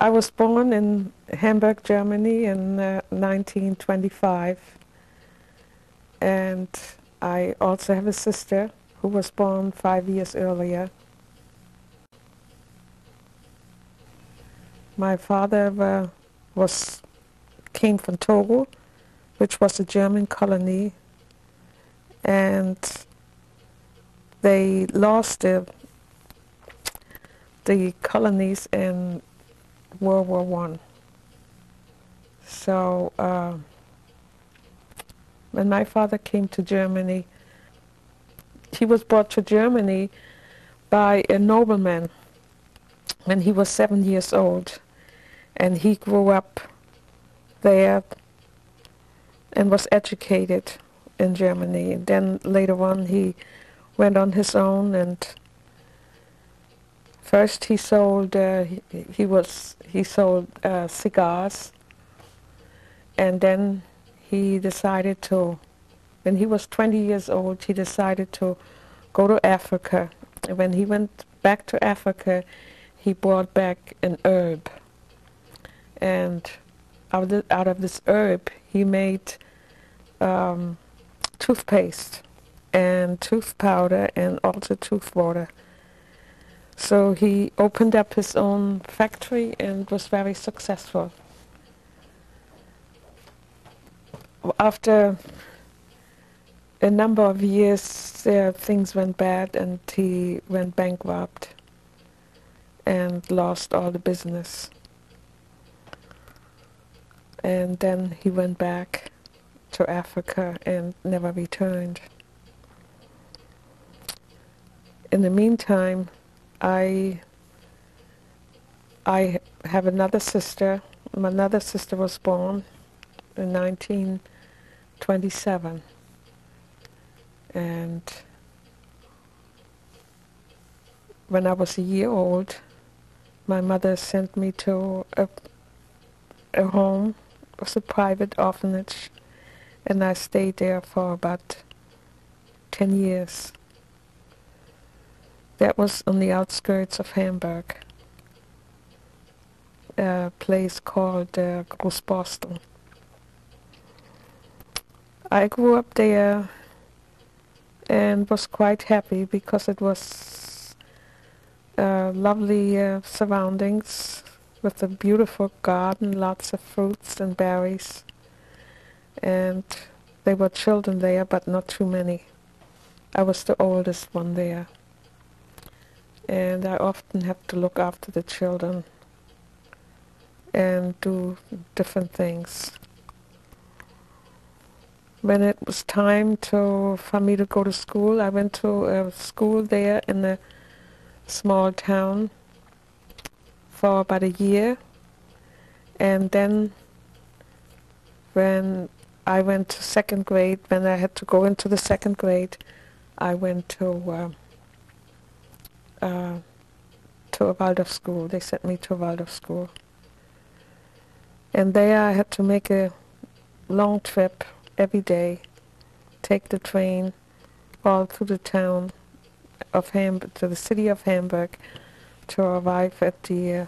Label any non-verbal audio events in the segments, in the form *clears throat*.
I was born in Hamburg, Germany in uh, 1925. And I also have a sister who was born five years earlier. My father uh, was came from Togo, which was a German colony, and they lost the the colonies in World War One. So uh, when my father came to Germany, he was brought to Germany by a nobleman when he was seven years old, and he grew up there and was educated in Germany. And then later on, he went on his own and First, he sold. Uh, he, he, was he sold uh, cigars, and then he decided to. When he was 20 years old, he decided to go to Africa. And when he went back to Africa, he brought back an herb, and out of, the, out of this herb, he made um, toothpaste and tooth powder and also tooth water. So he opened up his own factory and was very successful. After a number of years, uh, things went bad and he went bankrupt and lost all the business. And then he went back to Africa and never returned. In the meantime, I I have another sister. My another sister was born in 1927, and when I was a year old, my mother sent me to a, a home. It was a private orphanage, and I stayed there for about 10 years. That was on the outskirts of Hamburg, a place called uh, Großborstel. I grew up there and was quite happy because it was uh, lovely uh, surroundings with a beautiful garden, lots of fruits and berries. And there were children there, but not too many. I was the oldest one there and I often have to look after the children and do different things. When it was time to for me to go to school, I went to a school there in a small town for about a year, and then when I went to second grade, when I had to go into the second grade, I went to uh, uh, to a Waldorf school. They sent me to a Waldorf school. And there I had to make a long trip every day, take the train all through the town of Hamburg, to the city of Hamburg, to arrive at the uh,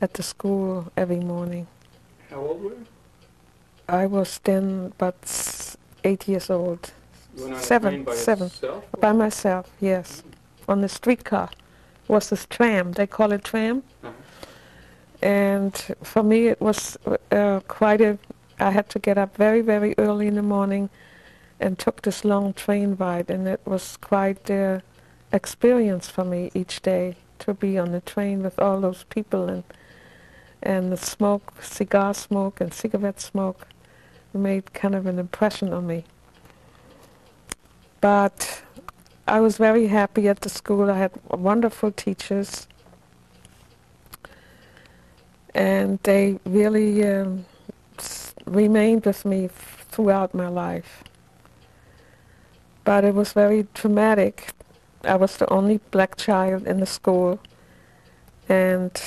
at the school every morning. How old were you? I was then about eight years old. You went on seven, by seven. yourself? By myself, yes, on the streetcar was this tram. They call it tram. Uh-huh. And for me, it was uh, quite a. I had to get up very, very early in the morning, and took this long train ride, and it was quite an experience for me each day to be on the train with all those people and and the smoke, cigar smoke, and cigarette smoke made kind of an impression on me. But I was very happy at the school. I had wonderful teachers, and they really um, remained with me throughout my life. But it was very traumatic. I was the only black child in the school, and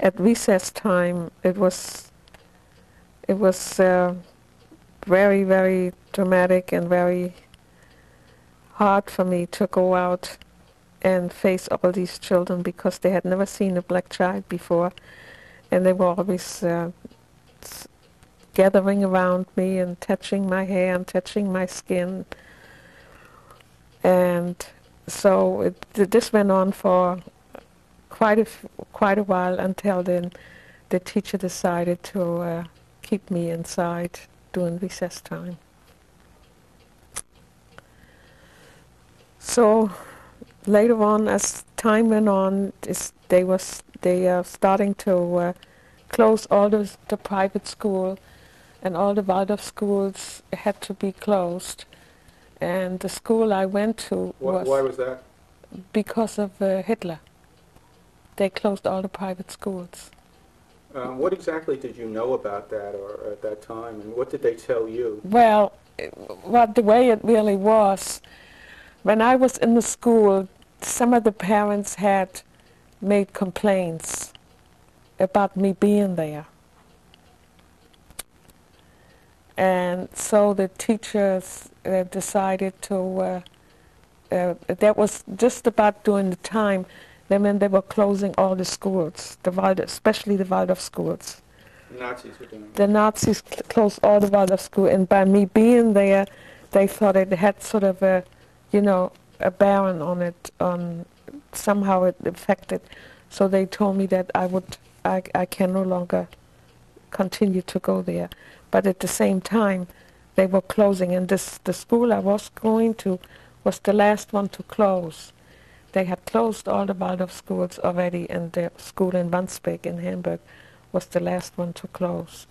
at recess time, it was it was uh, very, very dramatic and very hard for me to go out and face all these children because they had never seen a black child before and they were always uh, gathering around me and touching my hair and touching my skin. And so it, th- this went on for quite a quite a while until then the teacher decided to uh, keep me inside during recess time. So later on, as time went on, is they was they are starting to uh, close all the, the private school, and all the Waldorf schools had to be closed. And the school I went to Why, was why was that? because of uh, Hitler. They closed all the private schools. Um, what exactly did you know about that or at that time, and what did they tell you? Well, what the way it really was, when I was in the school, some of the parents had made complaints about me being there. And so the teachers uh, decided to, uh, uh, that was just about during the time then when they were closing all the schools, the Waldorf, especially the Waldorf schools The Nazis were doing. the Nazis cl- closed all the Waldorf schools, and by me being there, they thought it had sort of a, you know, a bearing on it, on somehow it affected. So they told me that I would, I, I can no longer continue to go there. But at the same time, they were closing, and this the school I was going to was the last one to close. They had closed all the Waldorf schools already, and the school in Wandsbek in Hamburg was the last one to close.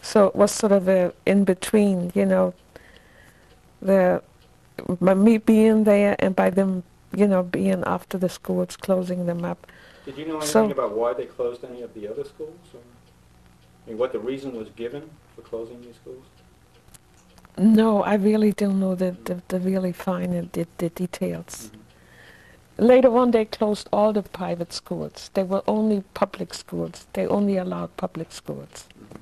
So it was sort of a in between, you know, the by me being there and by them, you know, being after the schools closing them up. Did you know anything So- about why they closed any of the other schools? Or, I mean, what the reason was given for closing these schools? No, I really don't know the the, the really fine the, the details. Mhm. Later on, they closed all the private schools. They were only public schools. They only allowed public schools. Mhm.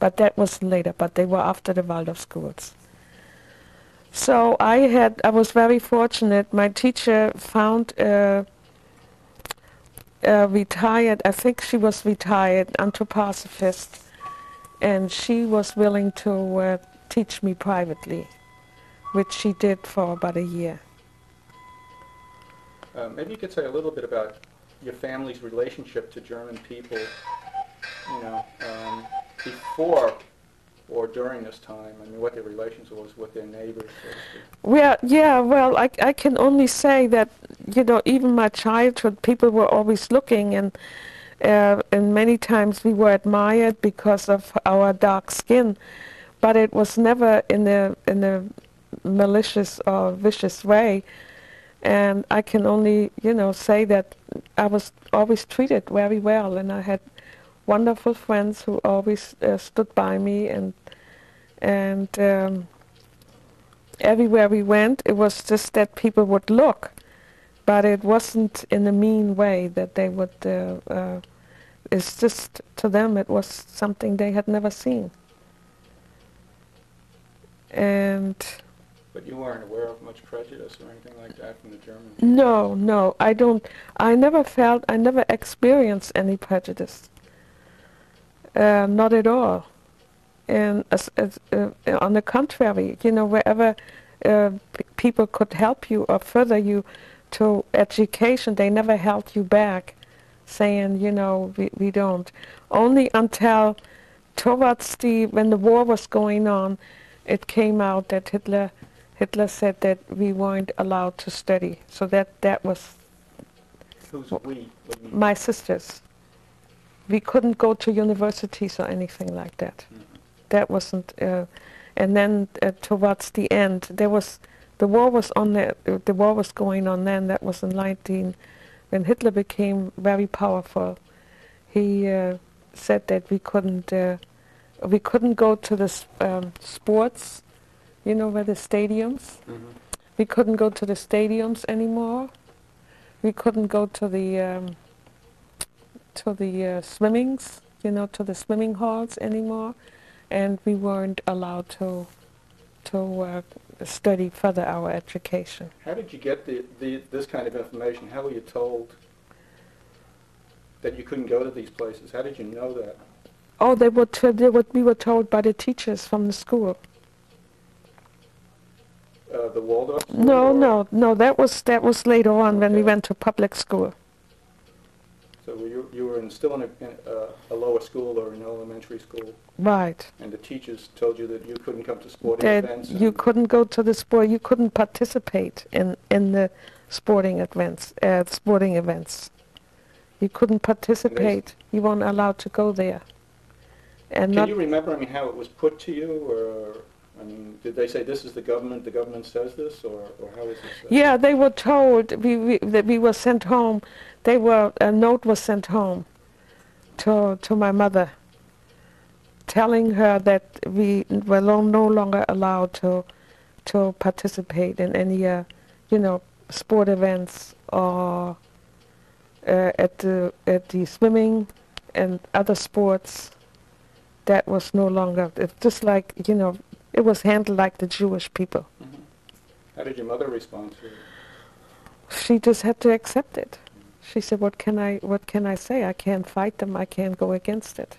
but that was later, but they were after the Waldorf schools. So I had, I was very fortunate. My teacher found a, a retired, I think she was retired, anthroposophist, and she was willing to uh, teach me privately, which she did for about a year. Uh, maybe you could say a little bit about your family's relationship to German people, you know, um, before or during this time. I mean, what their relations was with their neighbors. Well, yeah, well, I, I can only say that, you know, even my childhood, people were always looking, and uh, and many times we were admired because of our dark skin, but it was never in a in a malicious or vicious way. And I can only, you know, say that I was always treated very well, and I had wonderful friends who always uh, stood by me and and. Um, everywhere we went, it was just that people would look, but it wasn't in a mean way that they would. Uh, uh, it's just to them, it was something they had never seen. And But you weren't aware of much prejudice or anything like that from the Germans? no, no, I don't. I never felt. I never experienced any prejudice. Uh, not at all. And as, as, uh, on the contrary, you know, wherever uh, people could help you or further you to education, they never held you back, saying, you know, we, we don't. Only until towards the when the war was going on, it came out that Hitler Hitler said that we weren't allowed to study. So that that was we? What do you mean? my sisters. We couldn't go to universities or anything like that. Mhm. That wasn't. Uh, and then uh, towards the end, there was the war was on the uh, the war was going on then. That was in 19 when Hitler became very powerful. He uh, said that we couldn't uh, we couldn't go to the um, sports, you know, where the stadiums. Mhm. We couldn't go to the stadiums anymore. We couldn't go to the um, to the uh, swimmings, you know, to the swimming halls anymore, and we weren't allowed to to uh, study further our education. How did you get the, the, this kind of information? How were you told? that you couldn't go to these places? How did you know that? Oh, they were t- they were, we were told by the teachers from the school. Uh, the Waldorf? No, no, no. That was that was later on when we went to public school. So were you, you were in, still in a, in a, a lower school or an elementary school, Right. and the teachers told you that you couldn't come to sporting That events? you and- couldn't go to the sport. You couldn't participate in in the sporting events. Uh, sporting events. You couldn't participate. You weren't allowed to go there. And Can not you remember, I mean, how it was put to you, or, I mean, did they say this is the government, the government says this, or, or how was this? uh, Yeah, they were told we, we, that we were sent home. They were a note was sent home to to my mother, telling her that we were no longer allowed to to participate in any, uh, you know, sport events or uh, at the at the swimming and other sports. That was no longer. It's just like you know, it was handled like the Jewish people. Mhm. How did your mother respond to it? she just had to accept it. She said, "What can I? What can I say? I can't fight them. I can't go against it."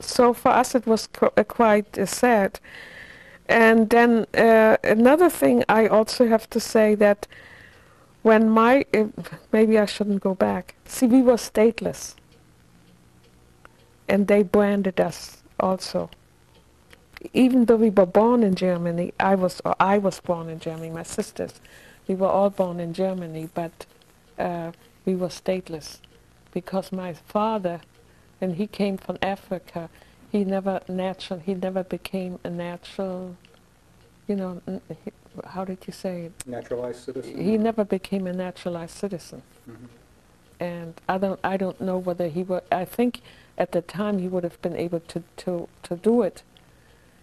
So for us, it was uh, quite uh, sad. And then uh, another thing I also have to say that when my uh, maybe I shouldn't go back. See, we were stateless, and they branded us also. Even though we were born in Germany, I was I was born in Germany. My sisters, we were all born in Germany, but uh, we were stateless because my father, when he came from Africa, he never natural. He never became a natural. You know, how did you say it? Naturalized citizen? He never became a naturalized citizen, Mhm. and I don't. I don't know whether he would. I think at the time he would have been able to to to do it,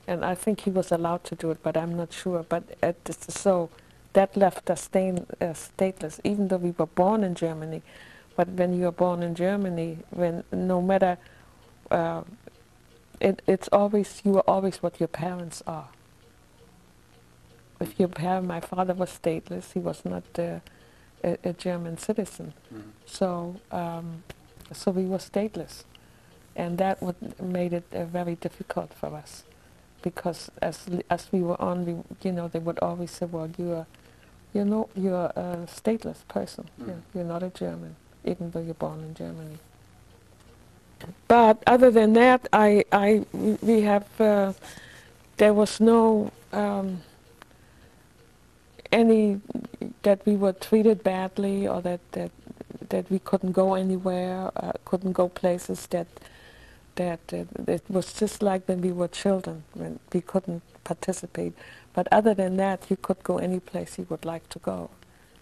and I think he was allowed to do it, but I'm not sure. But at this, so that left us stain, uh, stateless, even though we were born in Germany. But when you are born in Germany, when no matter, uh, it, it's always you are always what your parents are. If your parent, my father was stateless, he was not uh, a, a German citizen. Mhm. So, um, so we were stateless, and that what made it uh, very difficult for us, because as as we were on, we, you know, they would always say, "Well, you know, you're not. You're a stateless person. You're, Mm. you're not a German, even though you're born in Germany." But other than that, I, I, we- we have, uh, there was no um, any that we were treated badly or that that that we couldn't go anywhere, uh, couldn't go places that that uh, it was just like when we were children when we couldn't participate. But other than that, you could go any place you would like to go.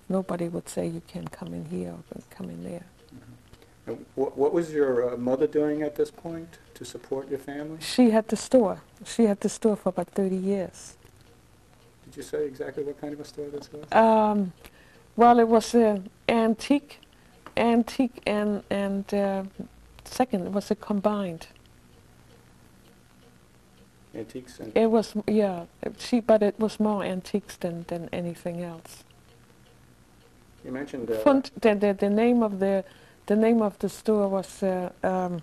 Nobody would say you can't come in here or come in there. And what, what was your uh, mother doing at this point to support your family? She had the store. She had the store for about 30 years. Did you say exactly what kind of a store this was? Um, well, it was uh, antique, antique and and uh, second it was a combined. Antiques and, It was yeah, she but it was more antiques than than anything else. you mentioned, uh, Fund, the, the the name of the the name of the store was uh, um,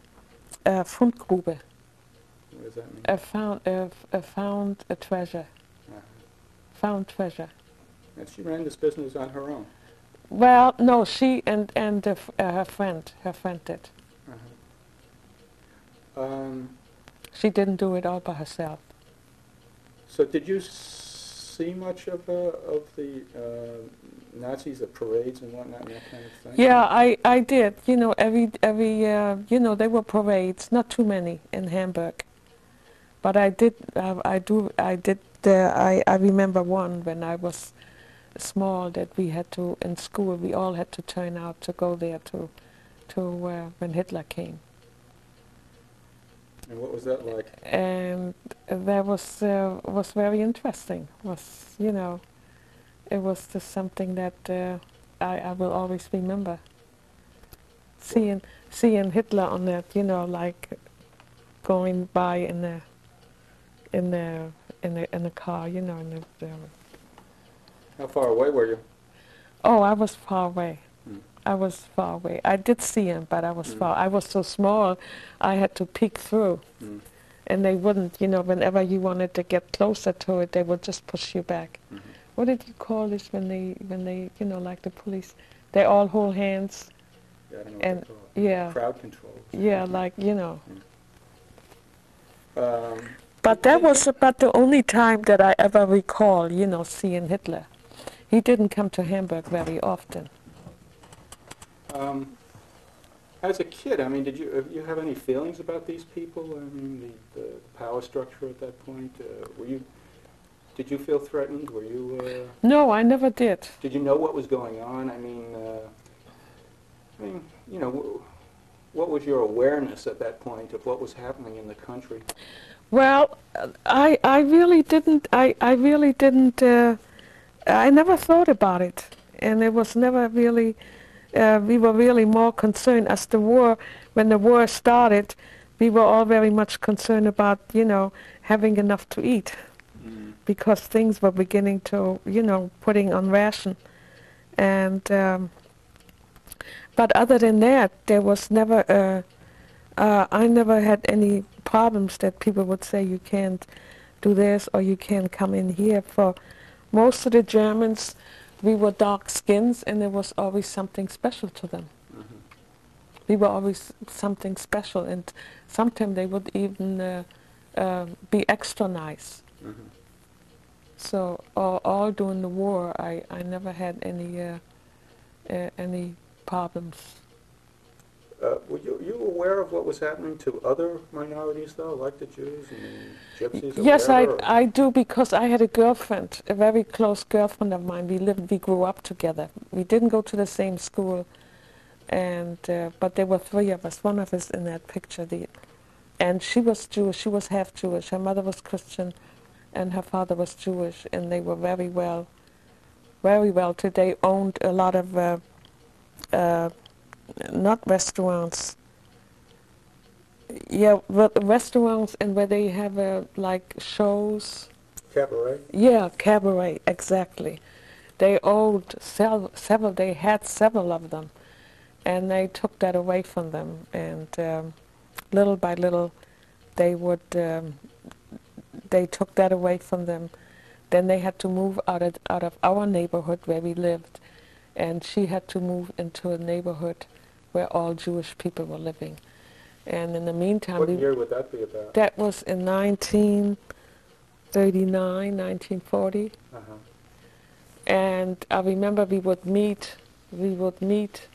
uh, Fundgrube. what does that mean? A found a, a found a treasure, Uh-huh. found treasure. And she ran this business on her own? Well, no, she and and uh, uh, her friend, her friend did. Uh-huh. Um, She didn't do it all by herself. So did you see much of, uh, of the uh, Nazis, the parades and whatnot and that kind of thing? Yeah, I, I did. You know, every every uh, you know there were parades, not too many in Hamburg, but I did uh, I do I did uh, I I remember one when I was small that we had to in school we all had to turn out to go there to to uh, when Hitler came, And what was that like? and that was uh, was very interesting. Was you know, it was just something that uh, I I will always remember. Seeing seeing Hitler on that, you know, like going by in the in the in the in the car, you know, in the, the How far away were you? oh, I was far away. Hmm. I was far away. I did see him, but I was Mm. far. I was so small, I had to peek through, Mm. and they wouldn't. You know, whenever you wanted to get closer to it, they would just push you back. Mhm. What did you call this when they, when they, you know, like the police? They all hold hands. Yeah, I don't know what And-. Yeah, Crowd control. yeah, like you know. Um, But that was about the only time that I ever recall, you know, seeing Hitler. He didn't come to Hamburg very often. Um, as a kid, I mean, did you uh, you have any feelings about these people? I mean, the, the power structure at that point. Uh, were you did you feel threatened? Were you uh, No, I never did. did you know what was going on? I mean, uh, I mean, you know, w- what was your awareness at that point of what was happening in the country? Well, I I really didn't. I I really didn't. Uh, I never thought about it, and it was never really. Uh, we were really more concerned as the war, when the war started, we were all very much concerned about you know having enough to eat because things were beginning to you know putting on ration, and um, but other than that, there was never. Uh, uh, I never had any problems that people would say you can't do this or you can't come in here. For most of the Germans, we were dark skins and there was always something special to them. Mhm. We were always something special and sometimes they would even uh, uh, be extra nice. Mhm. So all, all during the war, I, I never had any uh, uh, any problems. Uh, were you, you aware of what was happening to other minorities, though, like the Jews and Gypsies? Yes, I, or- I do because I had a girlfriend, a very close girlfriend of mine. We lived, we grew up together. We didn't go to the same school, and uh, but there were three of us. One of us in that picture, the, and she was Jewish. She was half Jewish. Her mother was Christian, and her father was Jewish, and they were very well, very well. To they owned a lot of, uh, uh, not restaurants. Yeah, but restaurants and where they have uh, like shows. Cabaret? Yeah, cabaret, exactly. They owned sev- several, they had several of them, and they took that away from them. And um, little by little, they would, um, they took that away from them. Then they had to move out of, out of our neighborhood where we lived, and she had to move into a neighborhood where all Jewish people were living. And in the meantime, What we, year would that be about? that was in 1939, 1940. Uh-huh. And I remember we would meet, we would meet,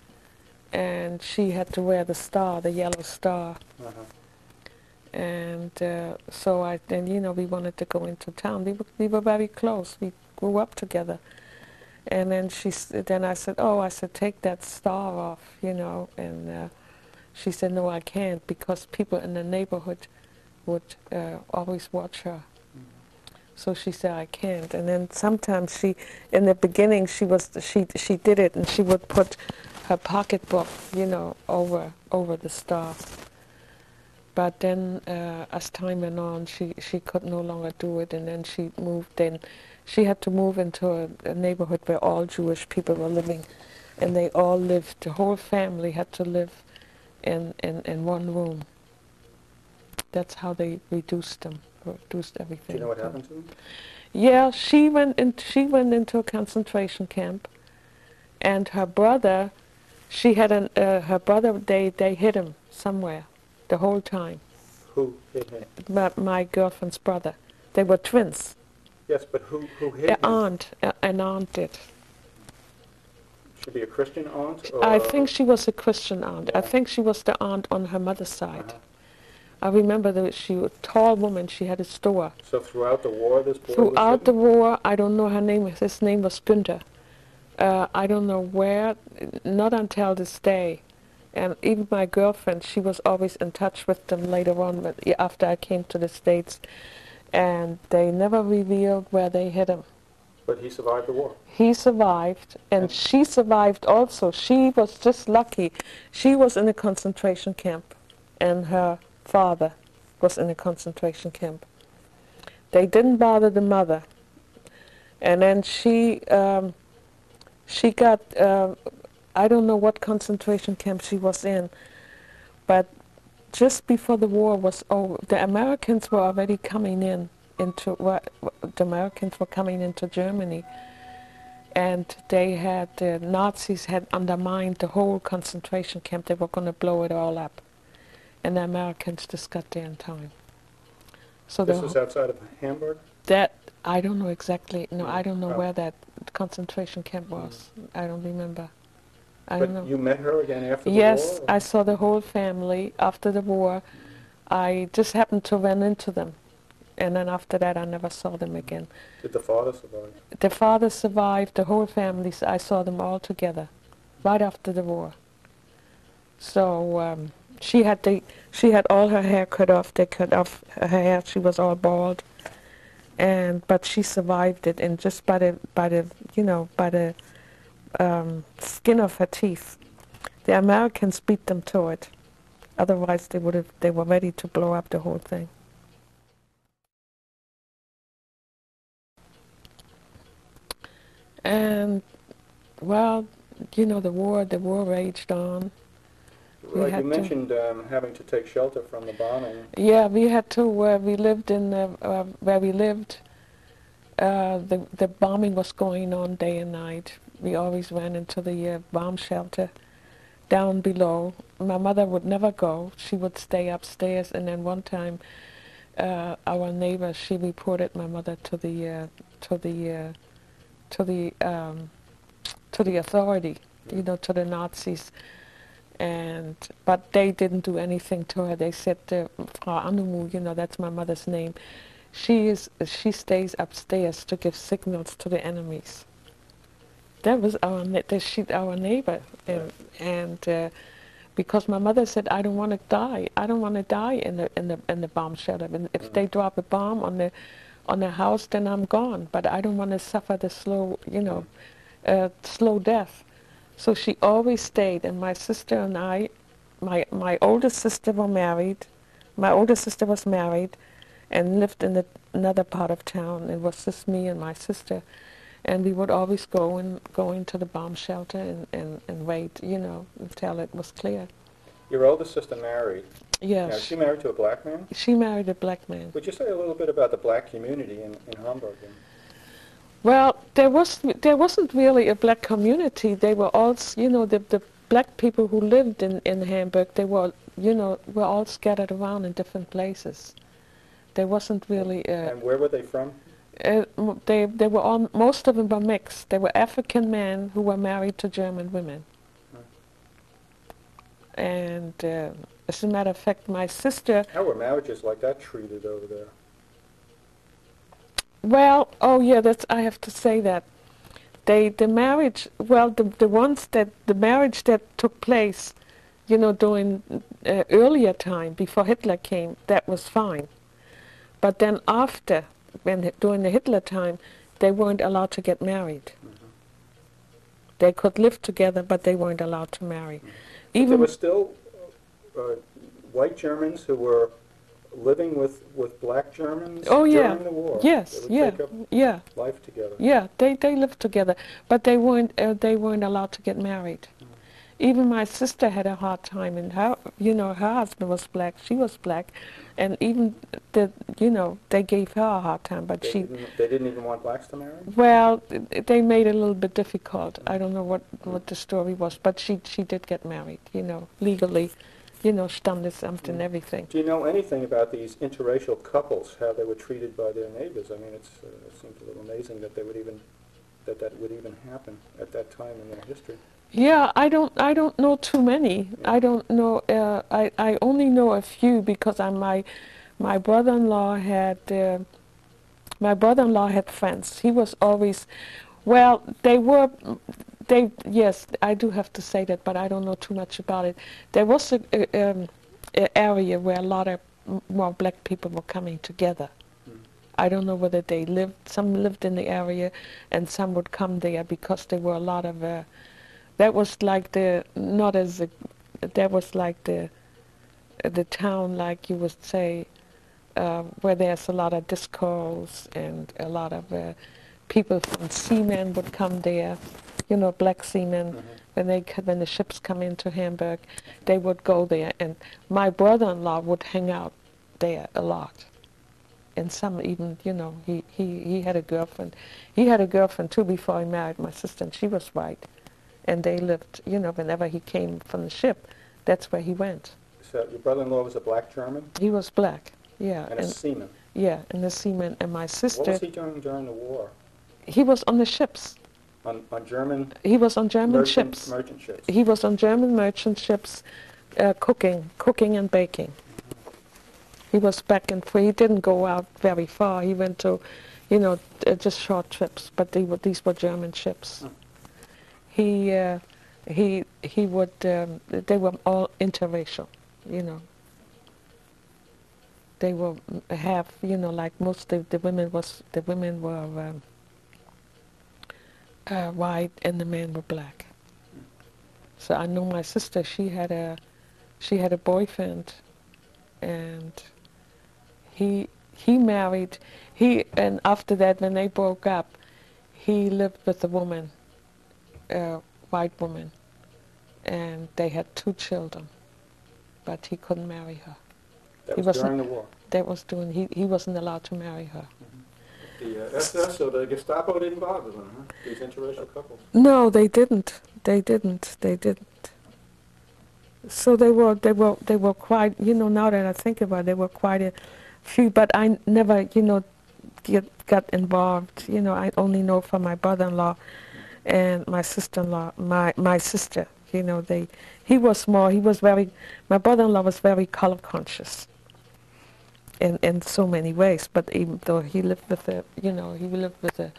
and she had to wear the star, the yellow star. Uh-huh. And uh, so I, then you know, we wanted to go into town. We were, we were very close. We grew up together. And then she, s- then I said, oh, I said, take that star off, you know. And uh, she said, no, I can't, because people in the neighborhood would uh, always watch her. So she said, I can't. And then sometimes she, in the beginning, she was she she did it, and she would put her pocketbook, you know, over over the star. But then, uh, as time went on, she she could no longer do it, and then she moved in. She had to move into a, a neighborhood where all Jewish people were living, and they all lived. The whole family had to live in in, in one room. That's how they reduced them, reduced everything. Do you know what happened to him? yeah, she went in, she went into a concentration camp, and her brother, she had an uh, her brother. They they hid him somewhere, the whole time. Who hit him? My, my girlfriend's brother. They were twins. Yes, but who, who hit him? aunt, uh, an aunt did. Should be a Christian aunt? Or I think she was a Christian aunt. I think she was the aunt on her mother's side. Uh-huh. I remember that she was a tall woman. She had a store. So throughout the war, this boy was Throughout the war, I don't know her name. His name was Günther. Uh, I don't know where, not until this day. And even my girlfriend, she was always in touch with them later on when, after I came to the States. And they never revealed where they hid him. But he survived the war. He survived, and Yeah. she survived also. She was just lucky. She was in a concentration camp, and her father was in a concentration camp. They didn't bother the mother, and then she um, she got uh, I don't know what concentration camp she was in, but just before the war was over, the Americans were already coming in into what the Americans were coming into Germany, and they had the Nazis had undermined the whole concentration camp. They were going to blow it all up, and the Americans just got there in time. So This was outside of Hamburg? that I don't know exactly. No, I don't know Oh. where that concentration camp was. Hmm. I don't remember. I don't know. You met her again after the war? Yes, I saw the whole family after the war. I just happened to run into them, and then after that, I never saw them again. Did the father survive? The father survived. The whole family. I saw them all together, right after the war. So um, she had the she had all her hair cut off. They cut off her hair. She was all bald, and but she survived it, and just by the by the you know by the um, skin of her teeth. The Americans beat them to it. Otherwise, they would have. They were ready to blow up the whole thing. And well, you know, the war. The war raged on. Right, you to- mentioned um, having to take shelter from the bombing. Yeah, we had to. Uh, we lived in uh, uh, where we lived. Uh, the the bombing was going on day and night. We always ran into the uh, bomb shelter down below. My mother would never go. She would stay upstairs. And then one time, uh, our neighbor she reported my mother to the uh, to the uh, to the um, to the authority. You know, to the Nazis and but they didn't do anything to her. They said, uh, Frau Anumu, you know, that's my mother's name. She is she stays upstairs to give signals to the enemies. That was our she our neighbor, and, and uh, because my mother said, I don't want to die. I don't want to die in the in the in the bomb shelter. And if they drop a bomb on the on the house, then I'm gone. But I don't want to suffer the slow, you know, uh, slow death. So she always stayed, and my sister and I, my my oldest sister were married. My older sister was married, and lived in the, another part of town. It was just me and my sister, and we would always go and go into the bomb shelter and, and, and wait, you know, until it was clear. Your oldest sister married. Now, Yes, is she married to a black man? she married a black man. Would you say a little bit about the black community in, in Hamburg? Well, there was there wasn't really a black community. They were all, you know, the the black people who lived in in Hamburg. They were, you know, were all scattered around in different places. There wasn't really. Uh, and where were they from? uh, they they were all most of them were mixed. They were African men who were married to German women. And uh, as a matter of fact, my sister How were marriages like that treated over there? Well, oh yeah, that's I have to say that. They the marriage, well, the the ones that the marriage that took place, you know, during uh, earlier time before Hitler came, that was fine. But then after, when during the Hitler time, they weren't allowed to get married. They could live together, but they weren't allowed to marry. But there Even were still uh, white Germans who were living with, with black Germans Oh, yeah. during the war. yes, They would yeah, take up yeah. life together. Yeah, they, they lived together, but they weren't uh, they weren't allowed to get married. Even my sister had a hard time, and her you know her husband was black, she was black, and even the you know they gave her a hard time, but They, she didn't, they didn't even want blacks to marry? well they made it a little bit difficult. I don't know what what the story was, but she she did get married, you know, legally, you know, Standesamt and everything. Do you know anything about these interracial couples, how they were treated by their neighbors? I mean, it's, uh, it seems a little amazing that they would even, that that would even happen at that time in their history. Yeah, I don't. I don't know too many. I don't know. Uh, I I only know a few because I my my brother-in-law had uh, my brother-in-law had friends. He was always, well, they were. They yes, I do have to say that, but I don't know too much about it. There was a, a, um, a area where a lot of more black people were coming together. I don't know whether they lived. Some lived in the area, and some would come there because there were a lot of. Uh, that was like the not as a, that was like the the town like you would say uh, where there's a lot of discos and a lot of uh, people from seamen would come there you know, black seamen, Mhm. when they when the ships come into Hamburg, they would go there, and my brother-in-law would hang out there a lot. And some even, you know, he, he, he had a girlfriend. He had a girlfriend too before he married my sister, and she was white. And they lived, you know, whenever he came from the ship, that's where he went. So your brother-in-law was a black German He was black, yeah, and a seaman. yeah, and a seaman. And my sister... What was he doing during the war? he was on the ships. On, on German He was on German merchant, ships. merchant ships? he was on German merchant ships, uh, cooking, cooking and baking. He was back and forth. He didn't go out very far. He went to, you know, uh, just short trips. But they were, these were German ships. Hmm. He uh, he he would. Um, they were all interracial, you know. They were half, you know, like most of the women was the women were um, uh, white and the men were black. So I know my sister. She had a she had a boyfriend, and he he married he and after that when they broke up, he lived with a woman, a white woman, and they had two children, but he couldn't marry her. That he was during the war. That was doing he he wasn't allowed to marry her. The uh, SS or the Gestapo didn't bother them, huh? These interracial couples. No, they didn't. They didn't. They didn't. So they were, they were, they were quite. You know, now that I think about it, they were quite a few. But I never, you know, get got involved. You know, I only know from my brother-in-law and my sister-in-law. My my sister. You know, they. He was small. He was very. My brother-in-law was very color conscious. In in so many ways, but even though he lived with a, you know, he lived with a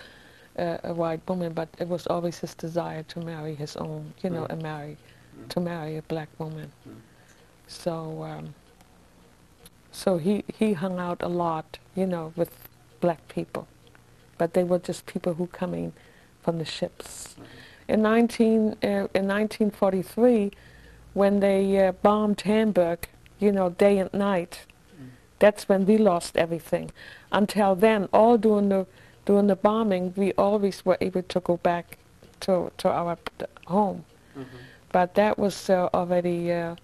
a, a white woman, but it was always his desire to marry his own, you know, Mm. and marry, Mm. to marry a black woman. Mm. So, um, so he he hung out a lot, you know, with black people, but they were just people who coming from the ships. In 19 uh, in 1943, when they uh, bombed Hamburg, you know, day and night, Mm. that's when we lost everything. Until then, all during the during the bombing, we always were able to go back to to our home. Mhm. But that was uh, already uh,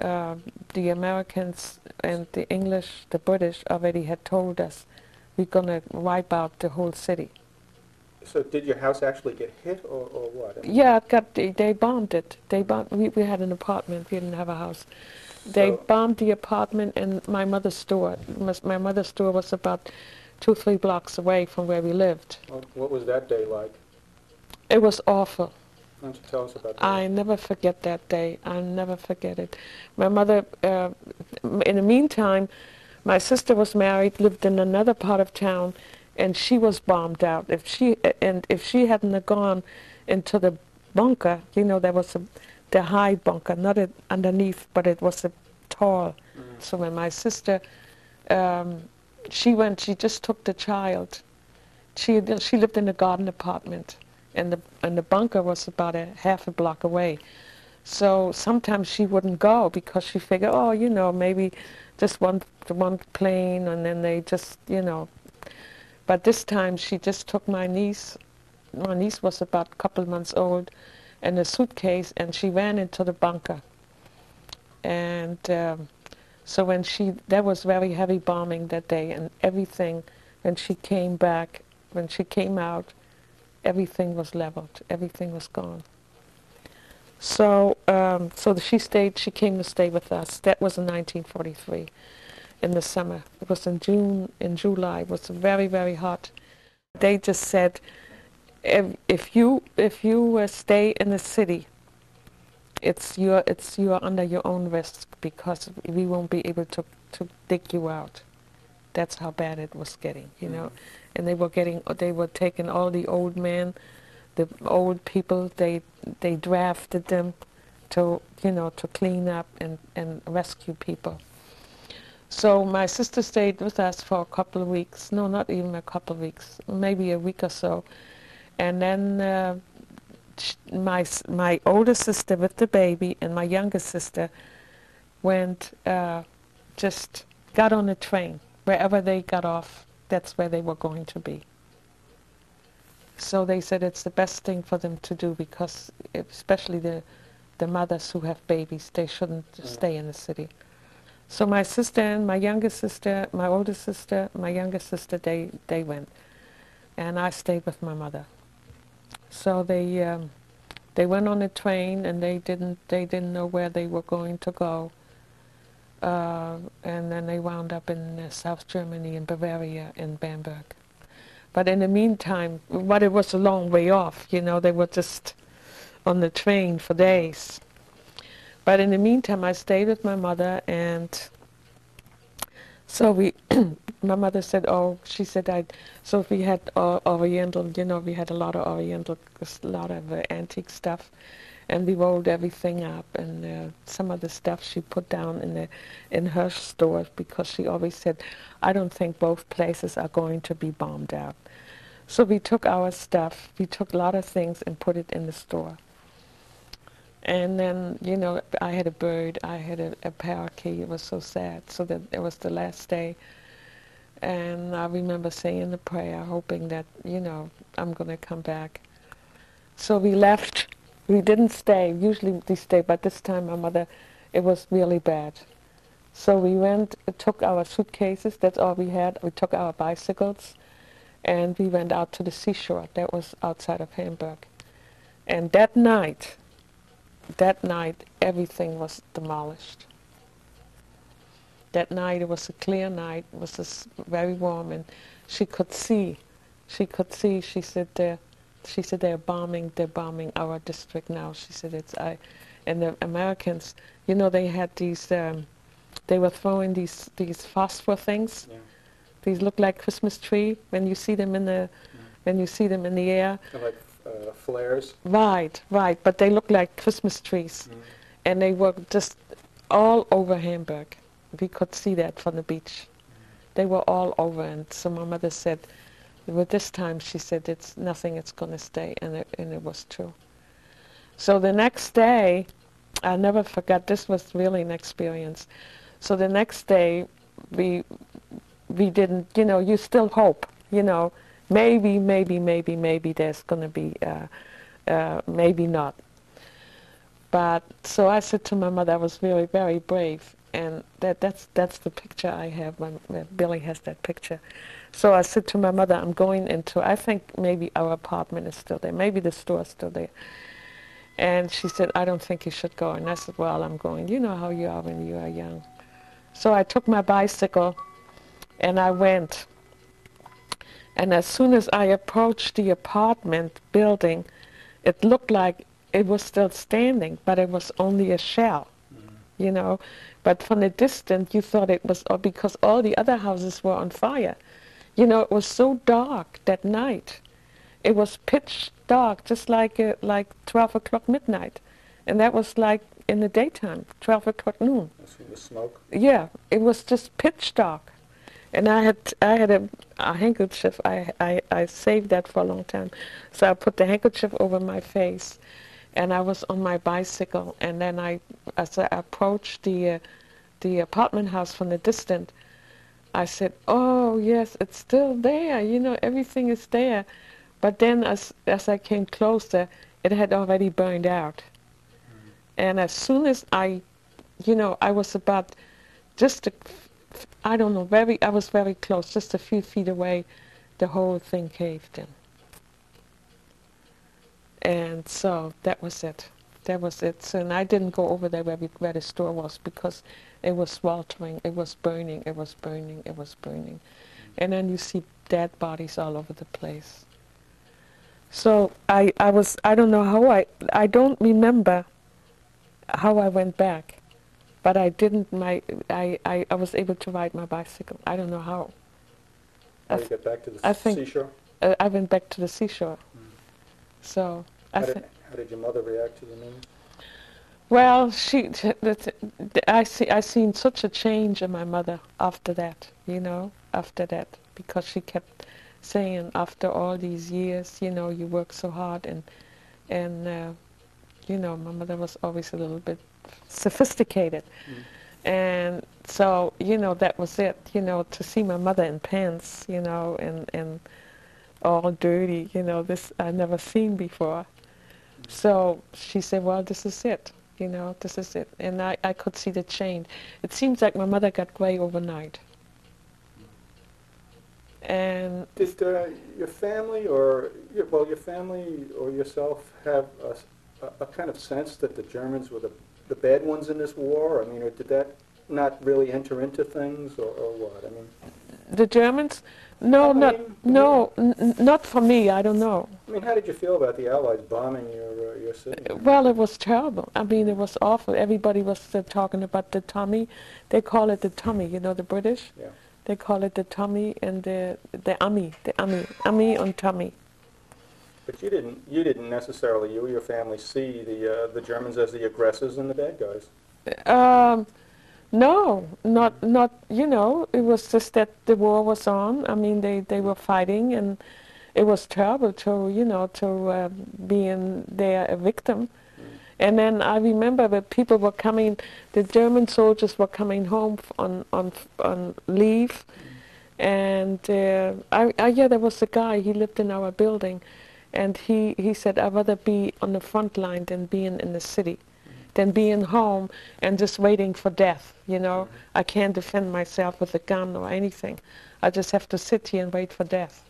uh, the Americans and the English, the British already had told us we're gonna wipe out the whole city. So did your house actually get hit or, or what? I mean, Yeah, it got they, they bombed it. They bombed. We, we had an apartment. We didn't have a house. They So- bombed the apartment and my mother's store. My mother's store was about two, three blocks away from where we lived. What, what was that day like? It was awful. Why don't you tell us about that? I never forget that day. I'll never forget it. My mother, uh, in the meantime, my sister was married, lived in another part of town, and she was bombed out. If she and if she hadn't have gone into the bunker, you know, there was a the high bunker, not a, underneath, but it was a tall. Mm. So when my sister, um, she went, she just took the child. She she lived in a garden apartment, and the and the bunker was about a half a block away. So sometimes she wouldn't go because she figured, oh, you know, maybe just one one plane, and then they just, you know. But this time she just took my niece. My niece was about a couple months old, and a suitcase, and she ran into the bunker. And um, so when she, there was very heavy bombing that day, and everything. When she came back, when she came out, everything was leveled. Everything was gone. So, um, so she stayed. She came to stay with us. That was in 1943, in the summer. It was in June, in July. It was very, very hot. They just said, if, if you if you uh, stay in the city, it's your it's you are under your own risk because we won't be able to to dig you out. That's how bad it was getting, you know. And they were getting they were taking all the old men, the old people. They they drafted them to you know to clean up and and rescue people. So my sister stayed with us for a couple of weeks. No, not even a couple of weeks, maybe a week or so. And then uh, my my older sister with the baby and my younger sister went uh, just got on a train wherever they got off. That's where they were going to be. So they said it's the best thing for them to do because, especially the, the mothers who have babies, they shouldn't Mm. stay in the city. So my sister and my younger sister, my older sister, my younger sister, they, they went. And I stayed with my mother. So they, um, they went on a train and they didn't, they didn't know where they were going to go. Uh, and then they wound up in uh, South Germany, in Bavaria, in Bamberg. But in the meantime, but it was a long way off, you know, they were just on the train for days. But in the meantime, I stayed with my mother, and so we, *clears throat* my mother said, oh, she said, I, so we had uh, Oriental, you know, we had a lot of Oriental, a lot of uh, antique stuff, and we rolled everything up, and uh, some of the stuff she put down in the, in her store because she always said, I don't think both places are going to be bombed out. So we took our stuff, we took a lot of things and put it in the store. And then, you know, I had a bird, I had a, a parakeet, it was so sad. So that it was the last day. And I remember saying the prayer, hoping that, you know, I'm going to come back. So we left. We didn't stay. Usually we stay, but this time my mother, it was really bad. So we went, took our suitcases, that's all we had. We took our bicycles, and we went out to the seashore. That was outside of Hamburg. And that night, that night, everything was demolished. That night, it was a clear night. It was very warm, and she could see. She could see. She said, "They're, she said they're bombing. They're bombing our district now." She said, "It's I," and the Americans. You know, they had these. Um, they were throwing these these phosphor things. Yeah. These look like Christmas tree when you see them in the when you see them in the air. Of like uh, flares. Right, right. But they look like Christmas trees, and they were just all over Hamburg. We could see that from the beach. They were all over, and so my mother said, "With this time," she said, "it's nothing. It's going to stay," and it, and it was true. So the next day, I never forgot. This was really an experience. So the next day, we we didn't. You know, you still hope. You know, maybe, maybe, maybe, maybe there's going to be. Uh, uh, maybe not. But so I said to my mother, I was very, very brave, and that, that's that's the picture I have. Billy has that picture. So I said to my mother, I'm going into. I think maybe our apartment is still there. Maybe the store's still there. And she said, I don't think you should go. And I said, Well, I'm going. You know how you are when you are young. So I took my bicycle, and I went. And as soon as I approached the apartment building, it looked like it was still standing, but it was only a shell, you know. But from a distance, you thought it was uh, because all the other houses were on fire. You know, it was so dark that night. It was pitch dark, just like uh, like 12 o'clock midnight, and that was like in the daytime, 12 o'clock noon. That's from the smoke. Yeah, it was just pitch dark, and I had I had a, a handkerchief. I, I I saved that for a long time, so I put the handkerchief over my face, and I was on my bicycle. And then I, as I approached the uh, the apartment house from the distance, I said, "Oh yes, it's still there. You know, everything is there." But then, as as I came closer, it had already burned out. And as soon as I, you know, I was about just a, I don't know, very, I was very close, just a few feet away, the whole thing caved in. And so that was it. That was it. So, and I didn't go over there where, we, where the store was because it was sweltering, it was burning, it was burning, it was burning. And then you see dead bodies all over the place. So I, I was, I don't know how I, I don't remember how I went back, but I didn't, my, I, I, I was able to ride my bicycle. I don't know how. I How do get back to the I think- seashore? Uh, I went back to the seashore. Mm. So I How thi- did, how did your mother react to the news? Well, she, t- the t- the- I see, I seen such a change in my mother after that, you know, after that, because she kept saying, after all these years, you know, you work so hard, and, and, uh, you know, my mother was always a little bit sophisticated, and so, you know, that was it, you know, to see my mother in pants, you know, and and all dirty, you know, this I never seen before. So she said, well, this is it, you know, this is it. And I, I could see the change. It seems like my mother got gray overnight. And Did your family or, well, your family or yourself have a, a kind of sense that the Germans were the, the bad ones in this war? I mean, or did that not really enter into things or, or what? I mean, the Germans, no, I not, mean- no, n- n- not for me, I don't know. I mean, how did you feel about the Allies bombing your, uh, your city? Well, it was terrible. I mean, it was awful. Everybody was uh, talking about the Tommy. They call it the Tommy, you know, the British. Yeah. They call it the Tommy and the the Ami, the Ami, Ami and Tommy. But you didn't, you didn't necessarily, you or your family, see the, uh, the Germans as the aggressors and the bad guys. Um, no, not not. You know, it was just that the war was on. I mean, they they were fighting, and it was terrible to you know to uh, being there a victim. And then I remember that people were coming, the German soldiers were coming home on on on leave, and uh, I, I yeah there was a guy he lived in our building, and he he said I'd rather be on the front line than being in the city, than being home and just waiting for death. You know I can't defend myself with a gun or anything, I just have to sit here and wait for death.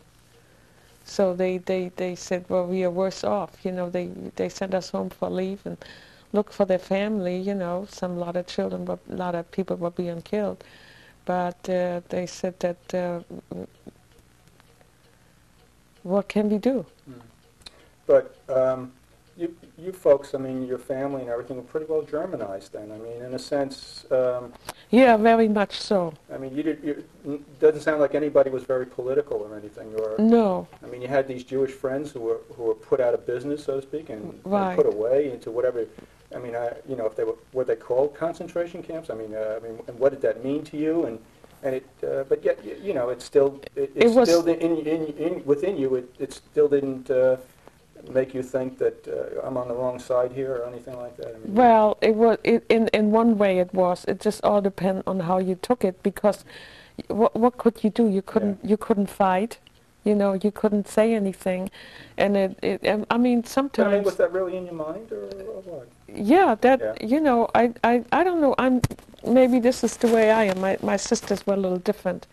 So they, they, they said, well, we are worse off. You know, they, they sent us home for leave and look for their family. You know, some lot of children, a lot of people were being killed. But uh, they said that, uh, what can we do? But um, you, you folks, I mean, your family and everything were pretty well Germanized then. I mean, in a sense, um, Yeah, very much so. I mean, you did, you, n- doesn't sound like anybody was very political or anything. Or, No, I mean, you had these Jewish friends who were, who were put out of business, so to speak, and, and put away into whatever, I mean, I, you know, if they were, were they called concentration camps? I mean, uh, I mean, and what did that mean to you? And, and it, uh, but yet, y- you know, it still, it, it It was- still, in, in, in, within you, it, it still didn't uh, make you think that uh, I'm on the wrong side here or anything like that? I mean, Well, it was it, in in one way it was. It just all depend on how you took it because y- what what could you do? You couldn't you couldn't fight. You know, you couldn't say anything, and it, it I mean But I sometimes mean, was that really in your mind or, or what? yeah that Yeah. you know I, I I don't know I'm maybe this is the way I am. My my sisters were a little different.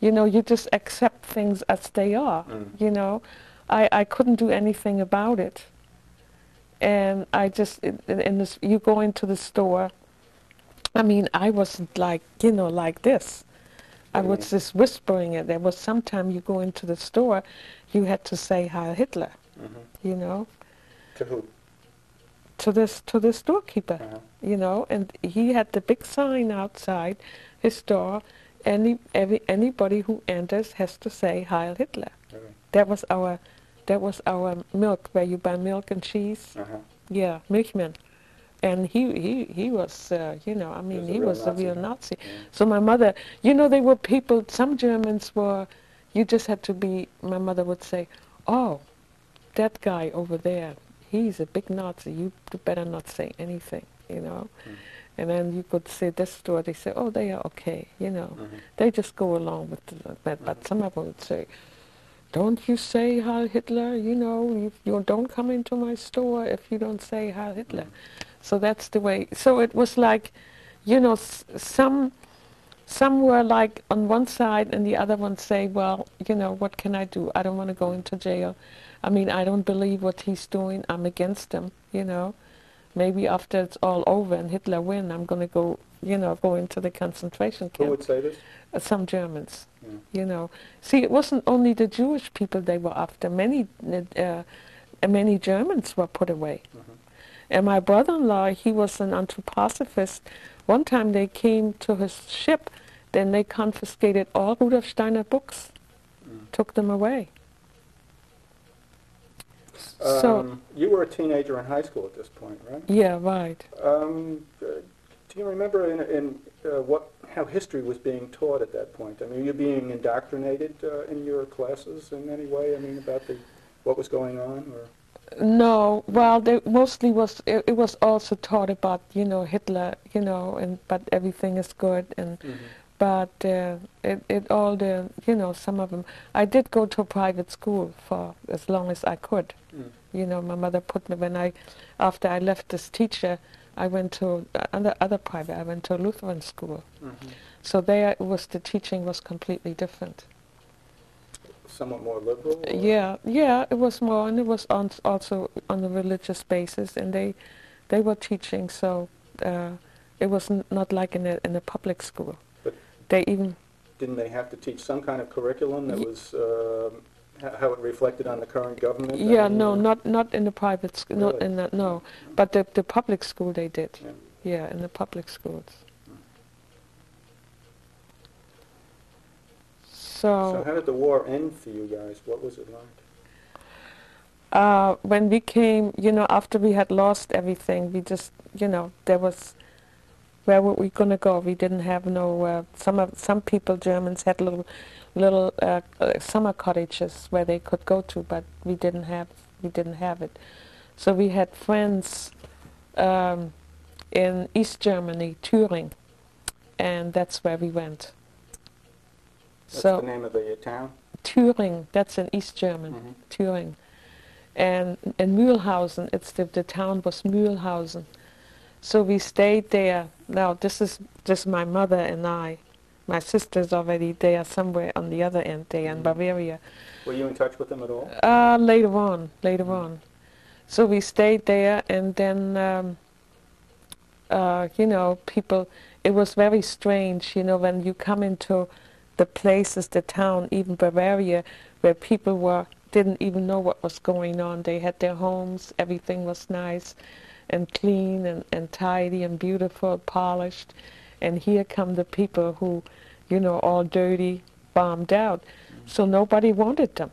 You know, you just accept things as they are. Mm. You know, I I couldn't do anything about it. And I just in, in this you go into the store. I mean, I wasn't like you know like this. I What do you was just whispering it. There was sometime you go into the store, you had to say Heil Hitler. hmm You know, To who? to this to the storekeeper Uh-huh. you know, and he had the big sign outside his store. Any every anybody who enters has to say Heil Hitler. That was our that was our milk where you buy milk and cheese. Uh-huh. Yeah, milkman. And he he he was uh, you know I mean a he was a real Nazi. Yeah. So my mother, you know, they were people. Some Germans were. You just had to be. My mother would say, "Oh, that guy over there, he's a big Nazi. You better not say anything." You know. Mm. And then you could say this store. They say, "Oh, they are okay." You know. Mhm. They just go along with the, but, but some of them would say, "Don't you say Heil Hitler? You know, you, you don't come into my store if you don't say Heil Hitler." So that's the way. So it was like, you know, s- some some were like on one side, and the other one say, "Well, you know, what can I do? I don't want to go into jail. I mean, I don't believe what he's doing. I'm against him. You know, maybe after it's all over and Hitler win, I'm going to go, you know, go into the concentration camp. Who would say this? Uh, some Germans, Yeah. you know. See, it wasn't only the Jewish people they were after. Many, uh, many Germans were put away. Mhm. And my brother-in-law, he was an anthroposophist. One time they came to his ship, then they confiscated all Rudolf Steiner books, Mm. took them away. So, Um, you were a teenager in high school at this point, right? yeah, right. Um, uh, do you remember in, in uh, what how history was being taught at that point? I mean, were you being indoctrinated uh, in your classes in any way? I mean, about the what was going on, or No, well, they mostly was it, it was also taught about you know Hitler, you know, and but everything is good and but uh, it, it all the you know some of them. I did go to a private school for as long as I could. Mm. You know, my mother put me when I, after I left this teacher, I went to uh, other private. I went to Lutheran school. Mhm. So there was the teaching was completely different. Somewhat more liberal? or- Yeah, yeah, it was more, and it was on, also on a religious basis, and they they were teaching. So uh, it was n- not like in a in a public school. But- they even Didn't they have to teach some kind of curriculum that was, um, h- how it reflected on the current government? Yeah no uh, not not in the private school not in the no, but the the public school they did. Yeah. Yeah, in the public schools. So how did the war end for you guys? What was it like? uh, when we came, you know, after we had lost everything, we just, you know, there was, where were we gonna go? We didn't have no. Uh, some of some people, Germans, had little, little uh, uh, summer cottages where they could go to, but we didn't have. We didn't have it. So we had friends um, in East Germany, Turing, and that's where we went. That's so the name of the town? Turing, that's in East German. Mhm. Turing. And in Mühlhausen, it's the, the town was Mühlhausen. So we stayed there. Now this is just my mother and I. My sister's already there somewhere on the other end there in Mhm. Bavaria. Were you in touch with them at all? Uh, later on, later Mhm. on. So we stayed there and then, um, uh, you know, people, it was very strange, you know, when you come into the places, the town, even Bavaria, where people were, didn't even know what was going on. They had their homes, everything was nice and clean and, and tidy and beautiful, polished. And here come the people who, you know, all dirty, bombed out. So nobody wanted them,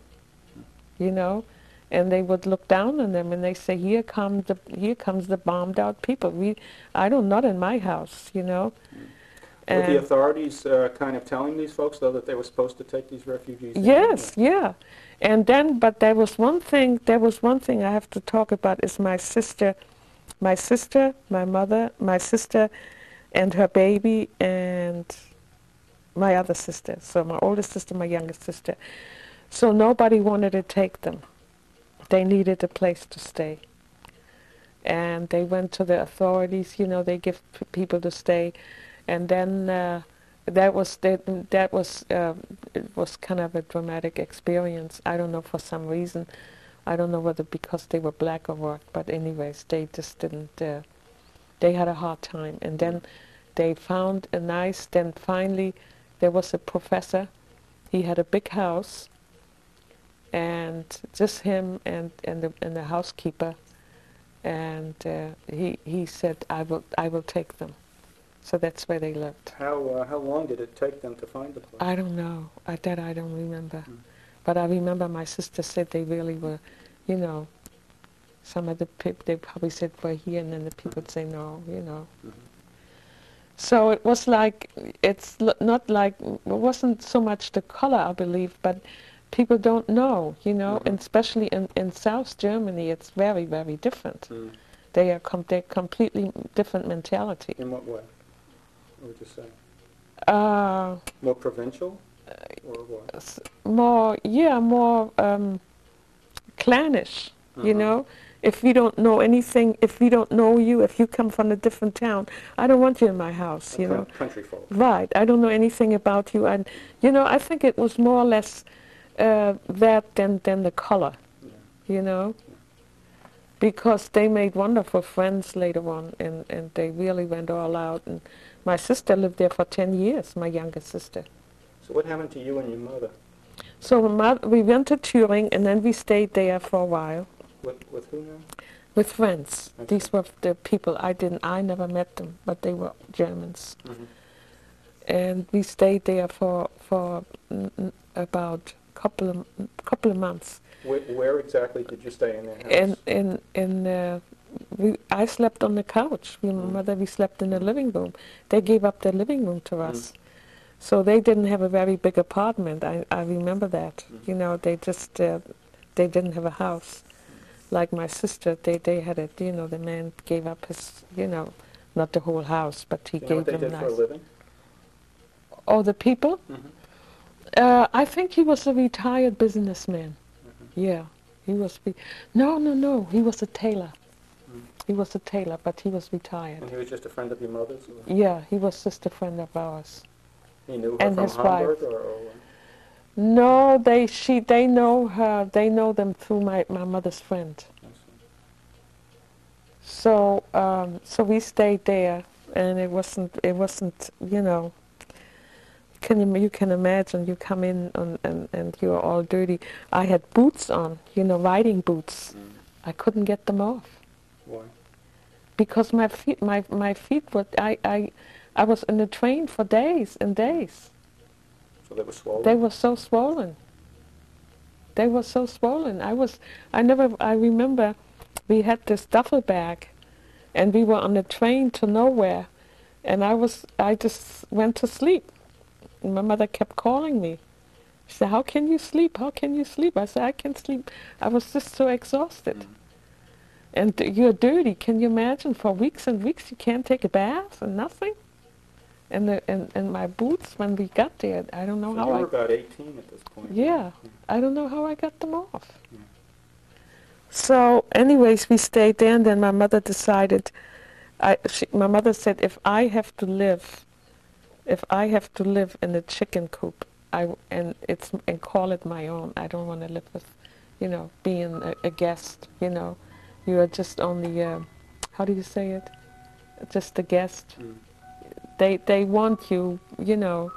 you know and they would look down on them and they say, "Here comes the here comes the bombed out people." We, I don't not in my house, you know. Were the authorities uh, kind of telling these folks, though, that they were supposed to take these refugees in? yes, yeah, and then but there was one thing. There was one thing I have to talk about is my sister, my sister, my mother, my sister, and her baby, and my other sister. So my oldest sister, my youngest sister. So nobody wanted to take them. They needed a place to stay. And they went to the authorities, you know, they give p- people to stay. And then uh, that was that, that was uh, it was kind of a dramatic experience. I don't know for some reason. I don't know whether because they were black or what, but anyways, they just didn't. Uh, they had a hard time, and then they found a nice. Then finally, there was a professor. He had a big house, and just him and and the and the housekeeper, and uh, he he said, "I will I will take them." So that's where they lived. How, uh, how long did it take them to find the place? I don't know. I, that I don't remember. Mm. But I remember my sister said they really were, you know, some of the people, they probably said we're here, and then the people would say no, you know. Mhm. So it was like, it's l- not like, it wasn't so much the color, I believe, but people don't know, you know, Mhm. and especially in, in South Germany, it's very, very different. Mm. They are com- they're completely different mentality. In what way? What would you say? Uh, More provincial? Or what? more, yeah, more um, clannish, you Mhm. know. If we don't know anything, if we don't know you, if you come from a different town, I don't want you in my house, A you know. Country folk. Right, I don't know anything about you, and you know, I think it was more or less uh, that than than the color, Yeah. you know, because they made wonderful friends later on, and and they really went all out. And my sister lived there for ten years, my younger sister. So what happened to you and your mother? So we went to Turing, and then we stayed there for a while With, with who now? with friends. Okay. These were the people I didn't, I never met them, but they were Germans. Mm-hmm. and we stayed there for for mm, mm, about couple of couple of months. Where, where exactly did you stay in their house? In in in uh, we I slept on the couch. And my Mm. mother we slept in the living room. They gave up their living room to Mm. us. So they didn't have a very big apartment. I, I remember that. Mm. You know, they just uh, they didn't have a house. Like my sister, they, they had it. You know, the man gave up his, you know, not the whole house, but he you know gave them did nice. for a living? Oh, the people? Mhm. Uh, I think he was a retired businessman. Mm-hmm. Yeah, he was. No, no, no. He was a tailor. He was a tailor, but he was retired. And he was just a friend of your mother's? or- Yeah, he was just a friend of ours. He knew her And from his Hamburg, wife. or, or? No, they she they know her. They know them through my my mother's friend. So um, so we stayed there, and it wasn't it wasn't you know. Can you you can imagine you come in on, and and you're all dirty. I had boots on, you know, riding boots. Mm. I couldn't get them off Why? because my feet my my feet were I I I was in the train for days and days. So they were swollen? They were so swollen. They were so swollen. I was, I never, I remember we had this duffel bag and we were on the train to nowhere and I was, I just went to sleep. And my mother kept calling me. She said, how can you sleep? How can you sleep? I said, I can sleep. I was just so exhausted. Mm. And you're dirty. Can you imagine? For weeks and weeks you can't take a bath and nothing. And the and, and my boots when we got there, I don't know So how you I were about 18 at this point. yeah, I don't know how I got them off. Yeah. So, anyways, we stayed there, and then my mother decided. I, she, my mother said, if I have to live, if I have to live in a chicken coop, I and it's and call it my own. I don't want to live with, you know, being a, a guest. You know, you are just only, uh, how do you say it? Just a guest Mm. they they want you, you know,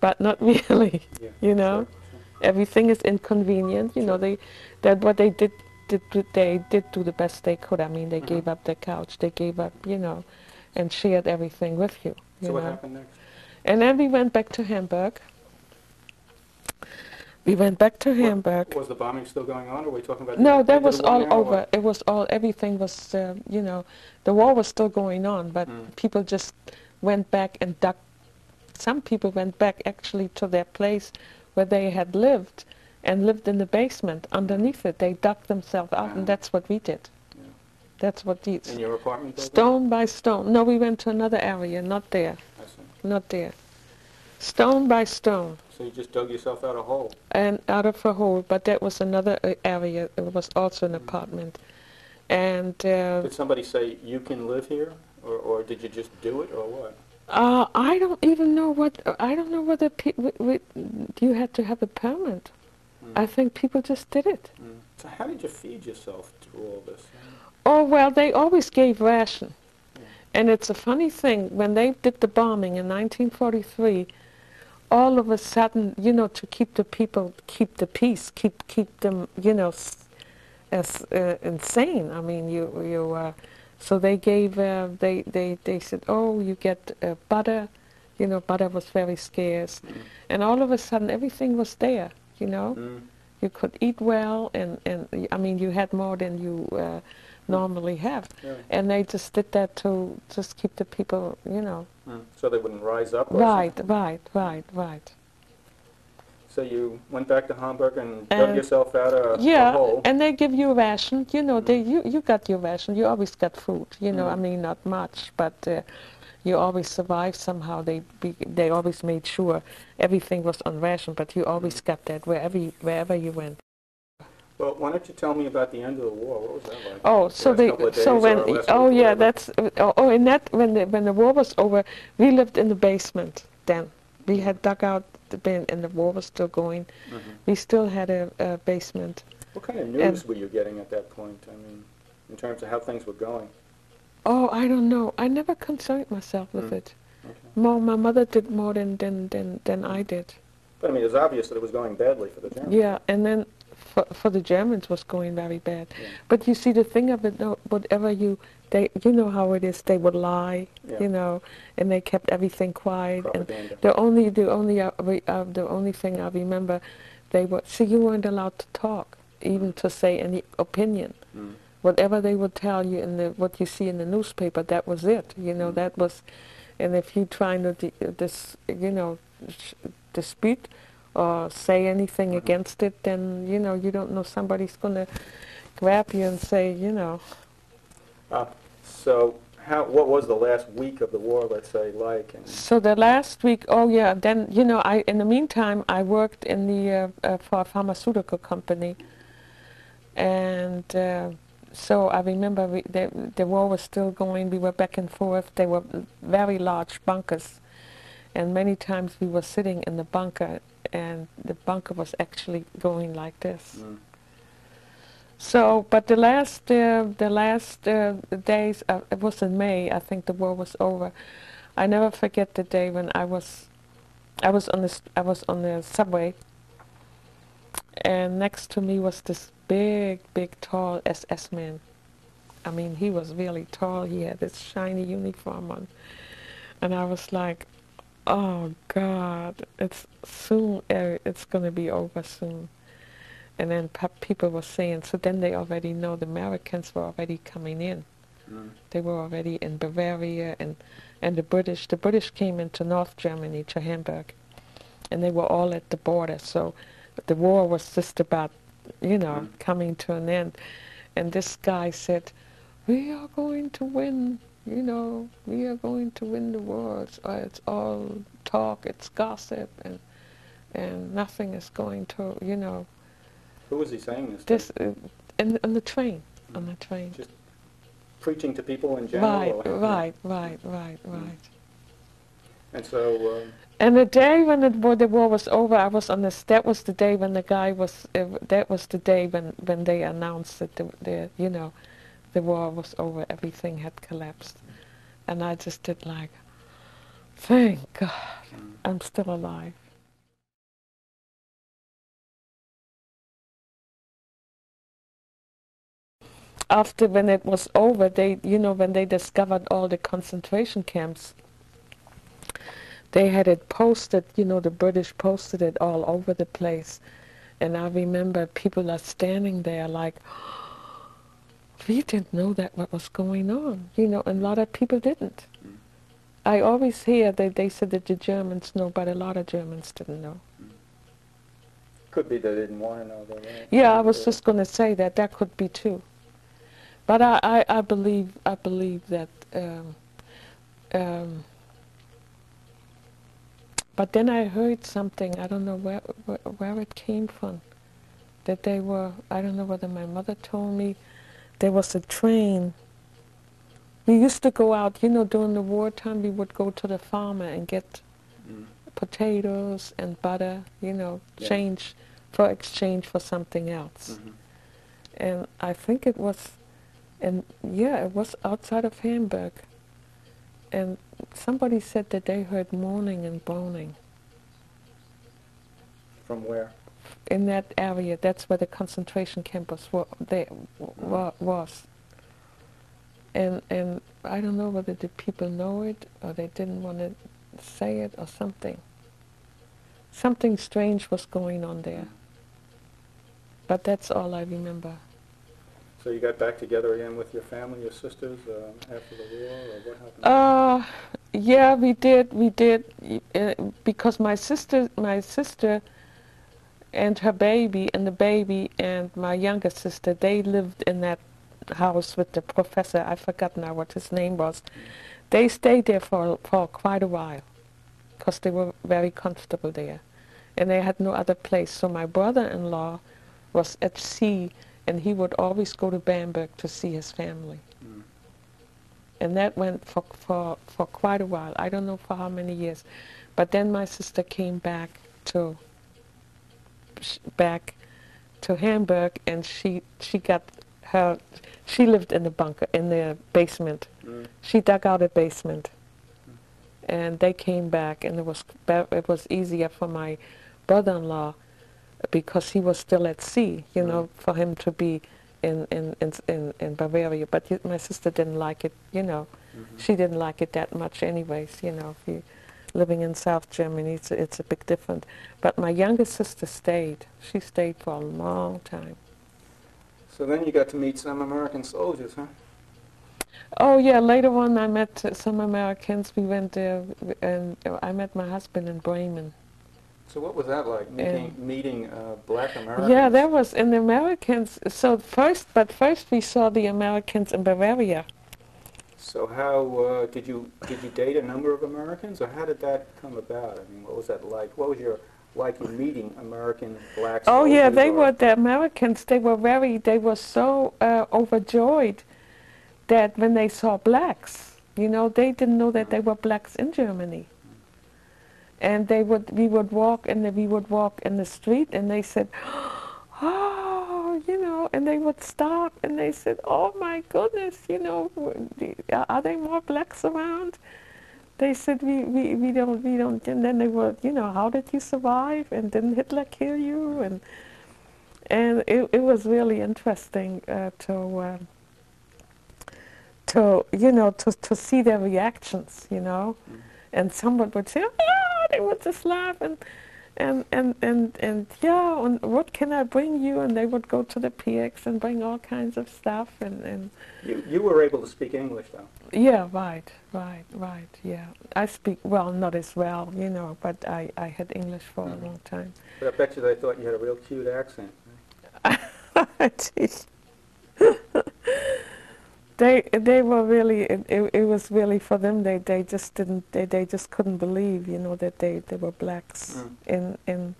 but not *laughs* really. Yeah, You know? sure, sure. Everything is inconvenient. You know, they that what they did did they did do the best they could. I mean, they Mhm. gave up their couch, they gave up, you know, and shared everything with you. You So what know, happened next? and then we went back to Hamburg. We went back to Hamburg. Was the bombing still going on, or were we talking about No, that was all or over. It was all everything was, uh, you know, the war was still going on, but Mm. people just went back and dug. Some people went back actually to their place where they had lived and lived in the basement underneath it. They dug themselves out, Wow. and that's what we did. Yeah. That's what these In your apartment building? stone by stone. No, we went to another area, not there, not there. Stone by stone So you just dug yourself out a hole? and out of a hole, but that was another uh, area. It was also an apartment, and. Uh, Did somebody say, you can live here, or, or did you just do it, or what? Uh, I don't even know what. I don't know whether pe- w- w- you had to have a permit. Mm. I think people just did it. Mm. So how did you feed yourself through all this? Oh well, they always gave ration. And it's a funny thing when they did the bombing in 1943. All of a sudden, you know, to keep the people, keep the peace, keep keep them, you know, s- as uh, insane. I mean, you you. Uh, so they gave. Uh, they they they said, oh, you get uh, butter. You know, butter was very scarce. Mm. and all of a sudden everything was there you know Mm. you could eat well and and I mean you had more than you uh, normally have Yeah. and they just did that to just keep the people you know Mm. So they wouldn't rise up? Or right something? right right right So you went back to Hamburg and dug And- yourself out a, a yeah and they give you ration you know they Mm. you you got your ration you always got food you know i Mm. mean not much but uh, you always survived somehow they be, they always made sure everything was on ration but you always Mm. got that wherever you, wherever you went Well, why don't you tell me about the end of the war? What was that like? Oh, so last they, so when, oh yeah, whatever? that's, uh, oh, in that, when the, when the war was over, we lived in the basement then. We had dug out the bin and the war was still going. Mhm. We still had a, a basement. What kind of news were you getting at that point? I mean, in terms of how things were going? Oh, I don't know. I never concerned myself with Mm. it. Okay. More, my mother did more than, than, than, than I did. But I mean, it's obvious that it was going badly for the Germans. Yeah, and then for, for the Germans was going very bad. Yeah. But you see, the thing of it, though, whatever you, they, you know how it is. They would lie, Yeah. you know, and they kept everything quiet. And the only, the only, uh, re- uh, the only thing I remember, they were. See, you weren't allowed to talk, even to say any opinion. Mm. Whatever they would tell you in the, what you see in the newspaper, that was it. You know, Mm. that was, and if you trying to, this, you know, sh- dispute or say anything against it, then you know you don't know somebody's gonna grab you and say, you know, Uh, so how, what was the last week of the war, let's say, like? And So the last week, oh yeah, then you know, I in the meantime I worked in the uh, uh, for a pharmaceutical company, and uh, so I remember we, the the war was still going. We were back and forth. They were very large bunkers, and many times we were sitting in the bunker, and the bunker was actually going like this. Mm. So, but the last uh, the last uh, days, uh, it was in May. I think the war was over. I never forget the day when I was, I was on the I was on the subway, and next to me was this big, big, tall SS man. I mean, he was really tall. He had this shiny uniform on, and I was like, "Oh God, it's soon. Uh, it's gonna be over soon." And then pe- people were saying, so then they already know the Americans were already coming in. Mm. They were already in Bavaria and, and the British. The British came into North Germany, to Hamburg, and they were all at the border. So the war was just about, you know, Mm. coming to an end. And this guy said, we are going to win, you know, we are going to win the war. It's, uh, it's all talk, it's gossip, and, and nothing is going to, you know, Who was he saying this? to? this, uh, in, on the train, on the train. Just preaching to people in general? Right, right, right, right, right. And so, um, And the day when the war, the war was over, I was on this. That was the day when the guy was. Uh, that was the day when when they announced that the, the you know, the war was over. Everything had collapsed, and I just did like, thank God, I'm still alive. After when it was over, they you know when they discovered all the concentration camps. they had it posted, you know, the British posted it all over the place. And I remember people are standing there like, we didn't know that what was going on, you know, and a lot of people didn't. Mm. I always hear that they said that the Germans know, but a lot of Germans didn't know. could be they didn't want to know. Yeah, I was just going to say that that could be too. But I, I, I believe I believe that. Um, um, but then I heard something. I don't know where, where where it came from. That they were. I don't know whether my mother told me. There was a train. We used to go out. You know, during the wartime, we would go to the farmer and get mm, potatoes and butter. You know, Yeah. change for exchange for something else mhm. and I think it was, and yeah, it was outside of Hamburg. And somebody said that they heard moaning and groaning From where? In that area. That's where the concentration camp was. They wa- was. And and I don't know whether the people know it or they didn't want to say it or something. Something strange was going on there. But that's all I remember. So you got back together again with your family, your sisters, um, after the war, or what happened? Uh, yeah, we did. We did uh, because my sister, my sister, and her baby, and the baby, and my younger sister, they lived in that house with the professor. I forgot now what his name was. They stayed there for for quite a while, because they were very comfortable there, and they had no other place. So my brother-in-law was at sea, and he would always go to Bamberg to see his family Mm. and that went for, for, for quite a while. I don't know for how many years. But then my sister came back to back to Hamburg, and she she got her. She lived in the bunker in the basement. Mm. She dug out a basement, and they came back, and it was it was easier for my brother-in-law because he was still at sea. You know, for him to be in in in in, Bavaria. But my sister didn't like it. You know, Mhm. she didn't like it that much, anyways. You know, if you living in South Germany, it's a, it's a bit different. But my younger sister stayed. She stayed for a long time. So then you got to meet some American soldiers, huh? Oh yeah, later on I met uh, some Americans. We went there, and I met my husband in Bremen. So what was that like, meeting, meeting uh, black Americans? Yeah, that was in the Americans. So first, but first we saw the Americans in Bavaria. So how, uh, did you, did you date a number of Americans, or how did that come about? I mean, what was that like? What was your, like in meeting American blacks? Oh yeah, they were the Americans. They were very. They were so uh, overjoyed that when they saw blacks, you know, they didn't know that they were blacks in Germany. And they would. We would walk, and we would walk in the street, and they said, *gasps* "Oh, you know," and they would stop, and they said, "Oh my goodness, you know, are there more blacks around?" They said we, we, we don't we don't and then they were you know how did you survive and didn't Hitler kill you and and it, it was really interesting uh, to uh, to you know to, to see their reactions you know Mm. and someone would say oh they would just laugh and and and and, and yeah and what can I bring you and they would go to the PX and bring all kinds of stuff and, and You, you were able to speak English, though? yeah, right, right, right. Yeah, I speak well, not as well, you know, but I, I had English for Mhm. a long time. But I bet you they thought you had a real cute accent. Gee. *laughs* *laughs* they they were really it, it, it was really for them they, they just didn't they, they just couldn't believe you know that they, they were blacks Mm. in in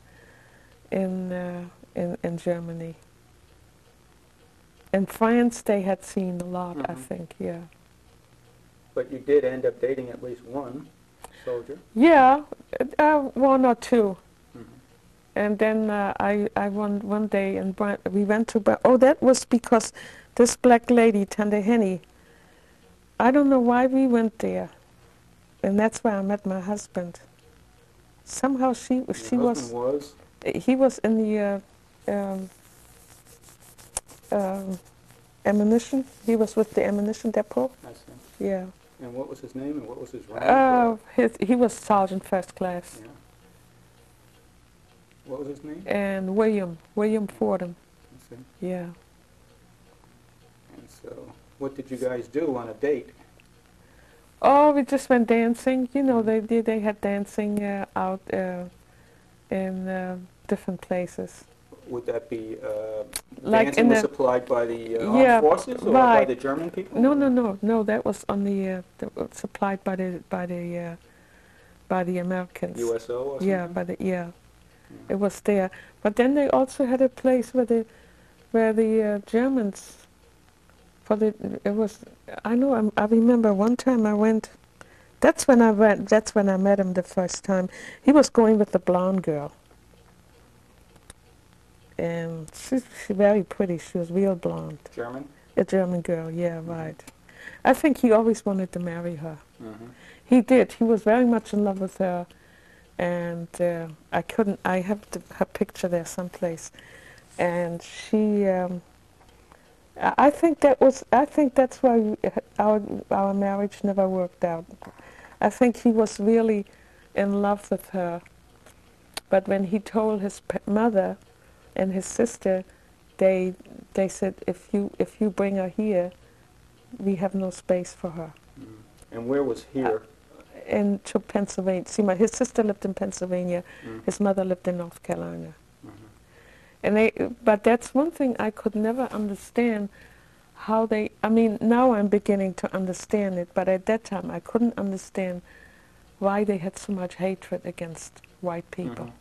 in uh, in in Germany. In France, they had seen a lot, I Mhm. think. Yeah. But you did end up dating at least one soldier. Yeah, uh, one or two. Mhm. And then uh, I, I one, one day, and we went to, Bra- oh, that was because this black lady, Tante Henny, I don't know why we went there. And that's where I met my husband. Somehow she, Your she was, was? he was in the uh, um, um, ammunition, he was with the ammunition depot, I see. yeah. And what was his name and what was his rank? Uh, his, he was sergeant first class. Yeah. What was his name? And William, William Fordham, I see. yeah. So, what did you guys do on a date? Oh, we just went dancing. You know, they did. They had dancing uh, out uh, in uh, different places. Would that be, uh, Like dancing was supplied by the uh, Yeah, armed forces or by the German people? No, no, no, no. That was on the uh, that was supplied by the by the uh, by the Americans. USO or something? Yeah, by the yeah. Mm. It was there. But then they also had a place where the where the uh, Germans for the it was I know I'm, I remember one time I went that's when I went that's when I met him the first time. He was going with the blonde girl. And she's she very pretty. She was real blonde. German? A German girl, yeah, right. I think he always wanted to marry her. Mm-hmm. He did. He was very much in love with her, and uh, I couldn't. I have the, her picture there someplace, and she. Um, I think that was. I think that's why our our marriage never worked out. I think he was really in love with her, but when he told his mother and his sister, they they said if you if you bring her here, we have no space for her Mm. And where was here? into Pennsylvania. See, my his sister lived in Pennsylvania. Mm. His mother lived in North Carolina. And they, but that's one thing I could never understand. How they, I mean, now I'm beginning to understand it, but at that time I couldn't understand why they had so much hatred against white people. Mhm.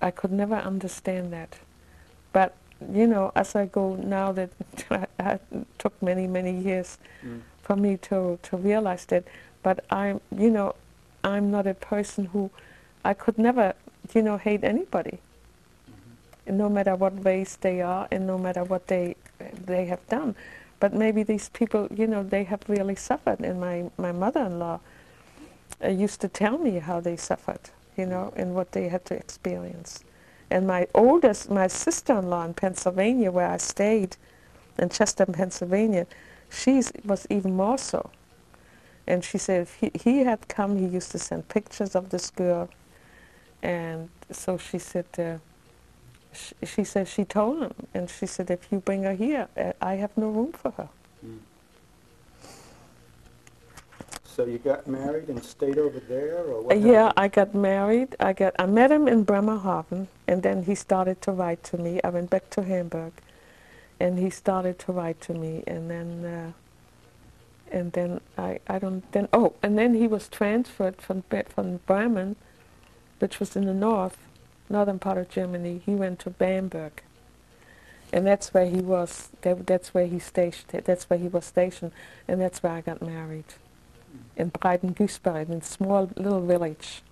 I could never understand that. But you know, as I go now, that *laughs* it took many, many years Mm. for me to, to realize that. But I'm, you know, I'm not a person who, I could never, you know, hate anybody. No matter what race they are and no matter what they they have done. But maybe these people, you know, they have really suffered. And my, my mother-in-law uh, used to tell me how they suffered, you know, and what they had to experience. And my oldest, my sister-in-law in Pennsylvania, where I stayed, in Chester, Pennsylvania, she was even more so. And she said if he, he had come, he used to send pictures of this girl. And so she said, uh, sh- she said she told him, and she said, if you bring her here, uh, I have no room for her. Mm. So you got married and stayed over there, or what? Uh, yeah, happened? I got married. I got I met him in Bremerhaven, and then he started to write to me. I went back to Hamburg, and he started to write to me, and then uh, and then I, I don't then oh and then he was transferred from from Bremen, which was in the north, northern part of Germany. He went to Bamberg, and that's where he was. That, that's where he stationed. That's where he was stationed, and that's where I got married, in Breitengüßbach, in a small little village.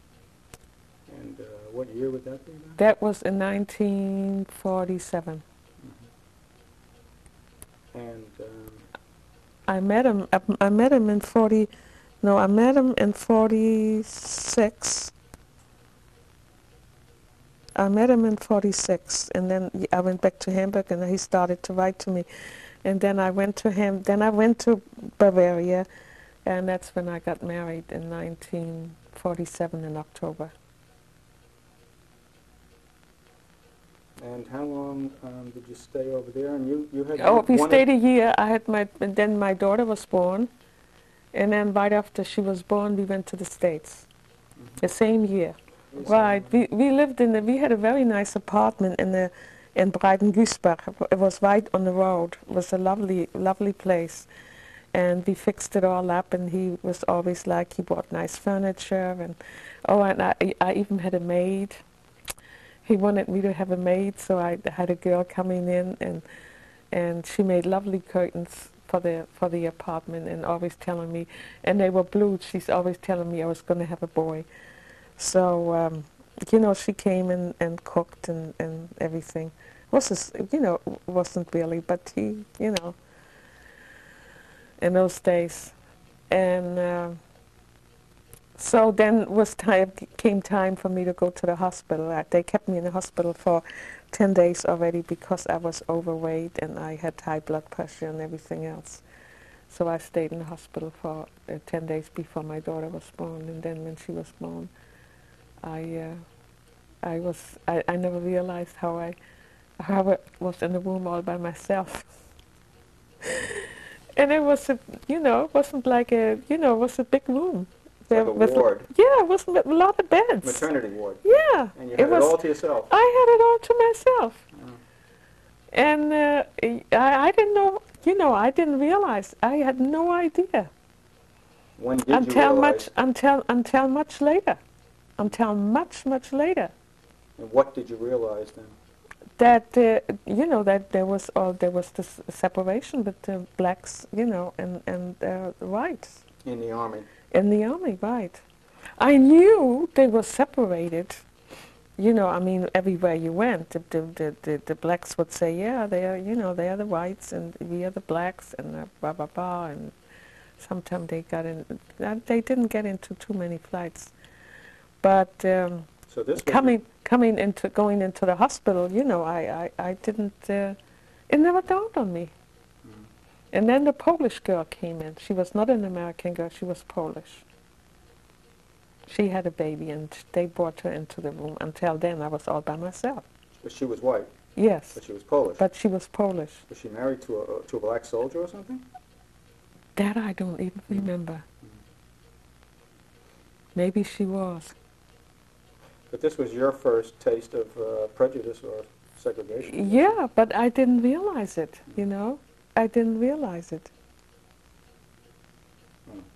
And uh, what year would that be then? That was in 1947. And um, I met him. I, I met him in 40. No, I met him in 46. I met him in 46, and then I went back to Hamburg, and he started to write to me, and then I went to him. Then I went to Bavaria, and that's when I got married in 1947 in October. and how long um, did you stay over there? And you, you had Oh, we stayed a year. I had my, and then my daughter was born, and then right after she was born, we went to the States. The same year. Right. We we lived in the we had a very nice apartment in the in Breitengüßbach. It was right on the road. It was a lovely lovely place. And we fixed it all up and he was always like he bought nice furniture and oh and I I even had a maid. He wanted me to have a maid so I had a girl coming in and and she made lovely curtains for the for the apartment and always telling me and they were blue. She's always telling me I was going to have a boy. So, um, you know, she came and, and cooked and, and everything. Was this, you know, wasn't really, but he, you know, in those days. And uh, so then was time came time for me to go to the hospital. Uh, they kept me in the hospital for 10 days already because I was overweight and I had high blood pressure and everything else. So I stayed in the hospital for uh, 10 days before my daughter was born. And then when she was born, I uh, I was I, I never realized how I how I was in the room all by myself. *laughs* and it was a you know it wasn't like a you know it was a big room. Like a with- ward, Yeah, it was a lot of beds. maternity ward, Yeah, and you it had it, was. all to yourself. I had it all to myself, Oh. and uh, I, I didn't know. You know, I didn't realize. I had no idea When did you until realize? much until until much later, until much much later. And what did you realize then? that uh, you know that there was uh, there was this separation between blacks, you know, and and uh, whites In the army. in the army, right? I knew they were separated. You know, I mean, everywhere you went, the the, the, the, the blacks would say, "Yeah, they are, you know, they are the whites, and we are the blacks," and uh, blah blah blah. And sometimes they got in. uh, They didn't get into too many fights, but. Um, So coming coming into going into the hospital, you know, I I, I didn't. Uh, it never dawned on me. Mm. And then the Polish girl came in. She was not an American girl. She was Polish. She had a baby, and they brought her into the room. Until then, I was all by myself. But she was white, Yes, but she was Polish. but she was Polish. was she married to a to a black soldier or something? That I don't even remember. Maybe she was. But this was your first taste of uh, prejudice or segregation. Yeah, but I didn't realize it. You know, I didn't realize it.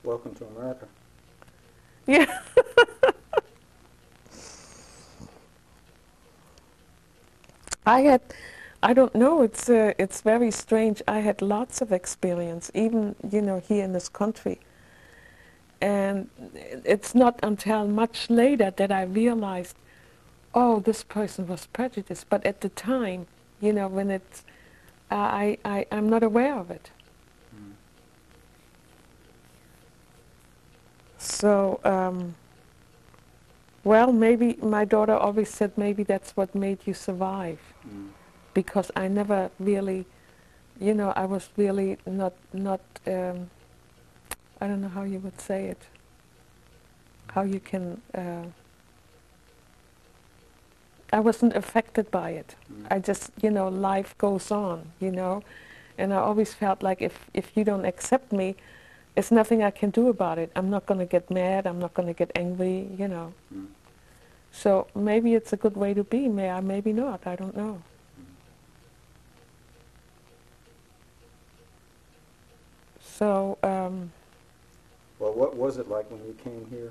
Welcome to America. Yeah. *laughs* I had, I don't know. It's uh, it's very strange. I had lots of experience, even you know here in this country. And it's not until much later that I realized, oh, this person was prejudiced. But at the time, you know, when it's, I I I'm not aware of it. Mm. So, um, well, maybe my daughter always said maybe that's what made you survive Mm. because I never really, you know, I was really not not. Um, I don't know how you would say it. How you can. Uh, I wasn't affected by it. Mm. I just, you know, life goes on, you know, and I always felt like if if you don't accept me, there's nothing I can do about it. I'm not going to get mad. I'm not going to get angry, you know. Mm. So maybe it's a good way to be. May I? Maybe not. I don't know. So, um, Well, what was it like when you came here?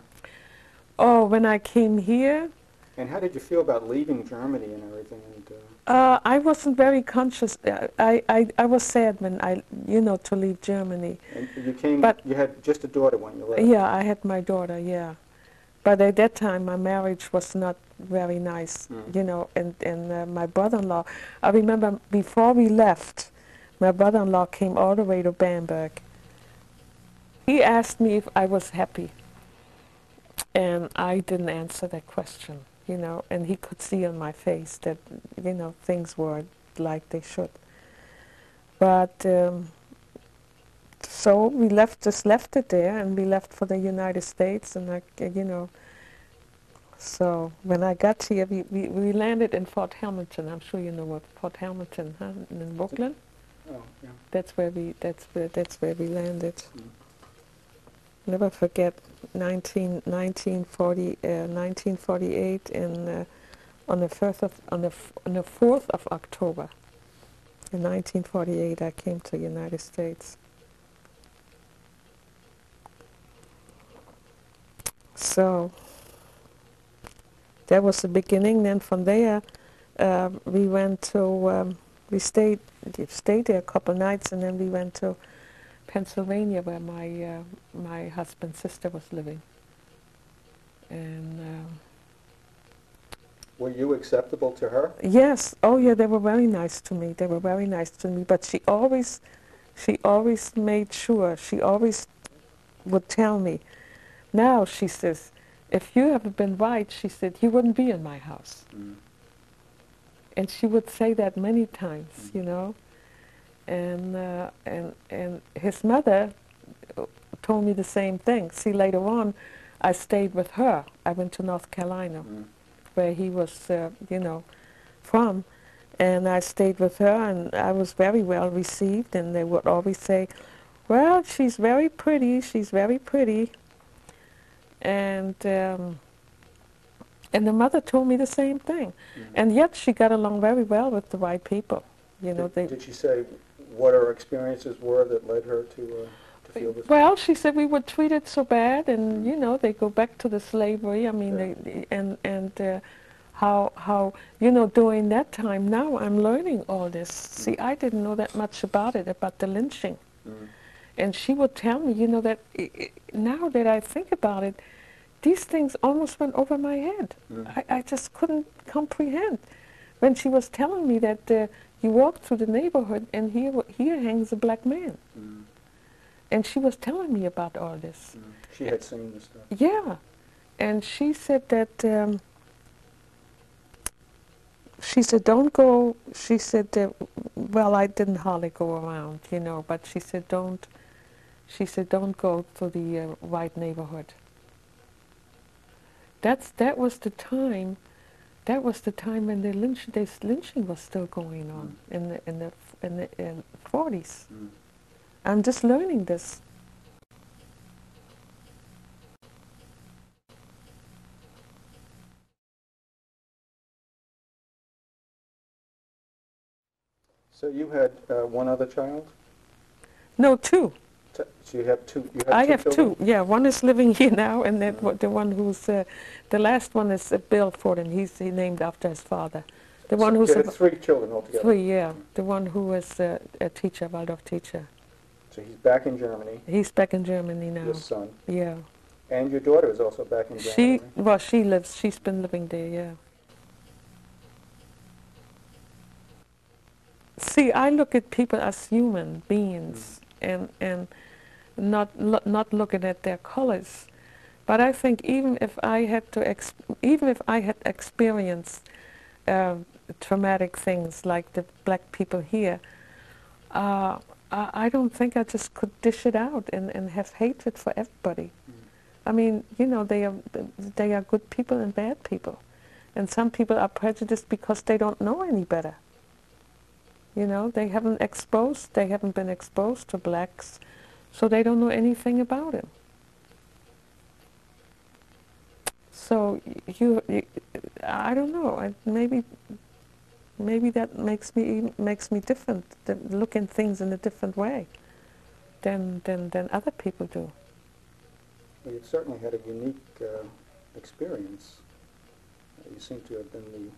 oh, when I came here, And how did you feel about leaving Germany and everything? And uh, uh, I wasn't very conscious. Uh, I, I, I was sad when I, you know, to leave Germany. and you came. But- you had just a daughter when you left. Yeah, I had my daughter, yeah. But at that time, my marriage was not very nice, Mm. you know, and, and uh, my brother-in-law, I remember before we left, my brother-in-law came all the way to Bamberg. He asked me if I was happy, and I didn't answer that question, you know, and he could see on my face that, you know, things were like they should. But um, so we left, just left it there, and we left for the United States, and I, you know. So when I got here, we, we, we landed in Fort Hamilton. I'm sure you know what Fort Hamilton, huh? In Brooklyn. Oh, yeah. That's where we. That's where. That's where we landed. Mm. Never forget 19, 1940, uh, 1948, and uh, on the first of on the on the fourth of October, in 1948, I came to the United States. So that was the beginning. Then from there, uh, we went to um, we stayed stayed there a couple nights, and then we went to Pennsylvania, where my uh, my husband's sister was living. And um Were you acceptable to her? yes, oh yeah, they were very nice to me. They were very nice to me. But she always, she always made sure. She always would tell me. Now she says, if you had been white, she said, you wouldn't be in my house. Mm. and she would say that many times, you know. And uh, and and his mother told me the same thing. See, later on, I stayed with her. I went to North Carolina, Mm. where he was, uh, you know, from, and I stayed with her, and I was very well received. And they would always say, "Well, she's very pretty. She's very pretty." And um, and the mother told me the same thing. Mm. And yet she got along very well with the white people. You know, did, they. did she say what her experiences were that led her to uh, to feel this? Well, she said we were treated so bad, and you know they go back to the slavery. I mean, Yeah. they, and and uh, how how you know during that time. Now I'm learning all this. See, I didn't know that much about it about the lynching, Mm. and she would tell me, you know, that i i now that I think about it, these things almost went over my head. Mm. I, I just couldn't comprehend when she was telling me that uh, you walk through the neighborhood and here here hangs a black man, Mm. and she was telling me about all this. Mm. She had seen this stuff. Yeah, and she said that. Um, she said, "Don't go." She said, that, "Well, I didn't hardly go around, you know, but she said, don't." She said, "Don't go to the uh, white neighborhood." That's that was the time. That was the time when the lynch, this lynching was still going on in the in the in the in 40s. Mm. I'm just learning this. So you had uh, one other child? No, two. So you have two. You have I two have children? two. Yeah, one is living *laughs* here now, and then wa- the one who's uh, the last one is uh, Bill Fordham. He's he named after his father. The one So who's you three children altogether. three. Yeah, the one who is uh, a teacher, Waldorf teacher. So he's back in Germany. He's back in Germany now. Your son Yeah, and your daughter is also back in Germany. she well, she lives. She's been living there. Yeah. See, I look at people as human beings, and and not lo- not looking at their colors. But I think even if I had to, even if I had experienced uh, traumatic things like the black people here, uh, I, I don't think I just could dish it out and, and have hatred for everybody. I mean, you know, they are they are good people and bad people, and some people are prejudiced because they don't know any better. You know, they haven't exposed, they haven't been exposed to blacks, so they don't know anything about him. So you, you I don't know. I, maybe, maybe that makes me makes me different. Look at things in a different way. than, than, than other people do. Well, you've certainly had a unique uh, experience. You seem to have been the,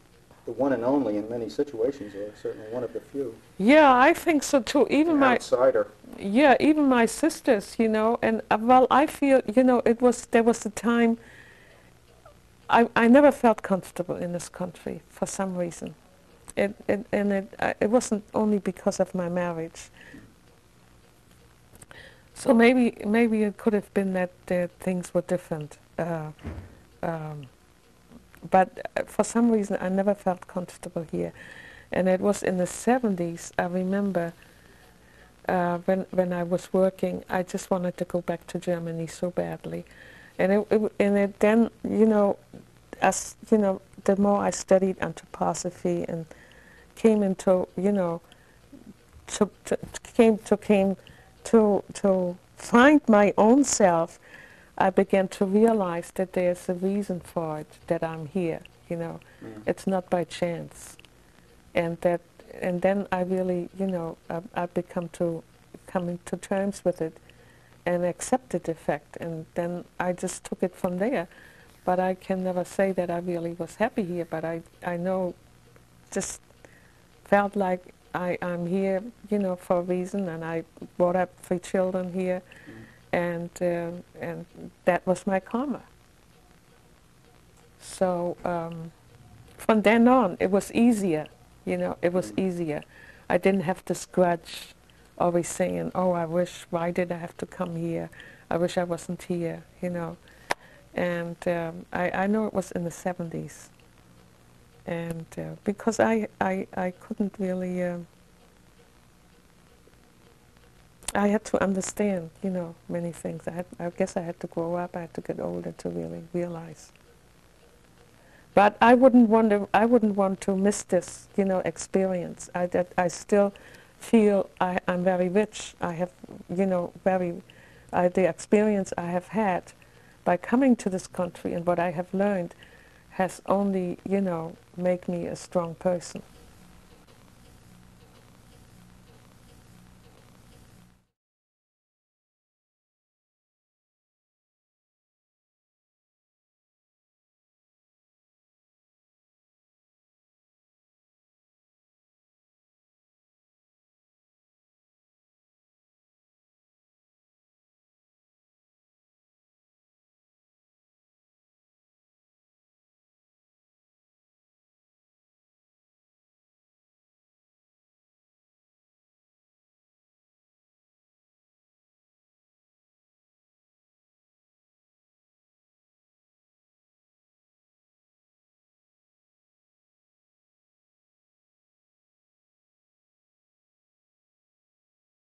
the one and only in many situations, or certainly one of the few. Yeah, I think so too. Even my outsider. yeah, even my sisters, you know, and uh, well, I feel, you know, it was there was a time. I I never felt comfortable in this country for some reason, it, it and it uh, it wasn't only because of my marriage. So maybe maybe it could have been that uh, things were different, uh, um, but uh, for some reason I never felt comfortable here, and it was in the 70s. I remember uh, when when I was working, I just wanted to go back to Germany so badly, and it, it and it then you know, as you know, the more I studied anthroposophy and came into you know, to, to came to came to to find my own self, I began to realize that there's a reason for it that I'm here. You know, Mm. it's not by chance, and that and then I really, you know, I, I become to coming to terms with it and accepted the fact, and then I just took it from there. But I can never say that I really was happy here. But I, I know, just felt like I, I'm here, you know, for a reason, and I brought up three children here, and um and that was my karma. So um, from then on, it was easier. You know, it was easier. I didn't have this grudge, always saying, "Oh, I wish. Why did I have to come here? I wish I wasn't here." You know, and um, I, I know it was in the 70s, and uh, because I, I I couldn't really. um I had to understand, you know, many things. I, had, I guess I had to grow up. I had to get older to really realize. But I wouldn't to. I wouldn't want to miss this, you know, experience. I that I still feel I, I'm very rich. I have, you know, very uh, the experience I have had by coming to this country and what I have learned has only, you know, make me a strong person.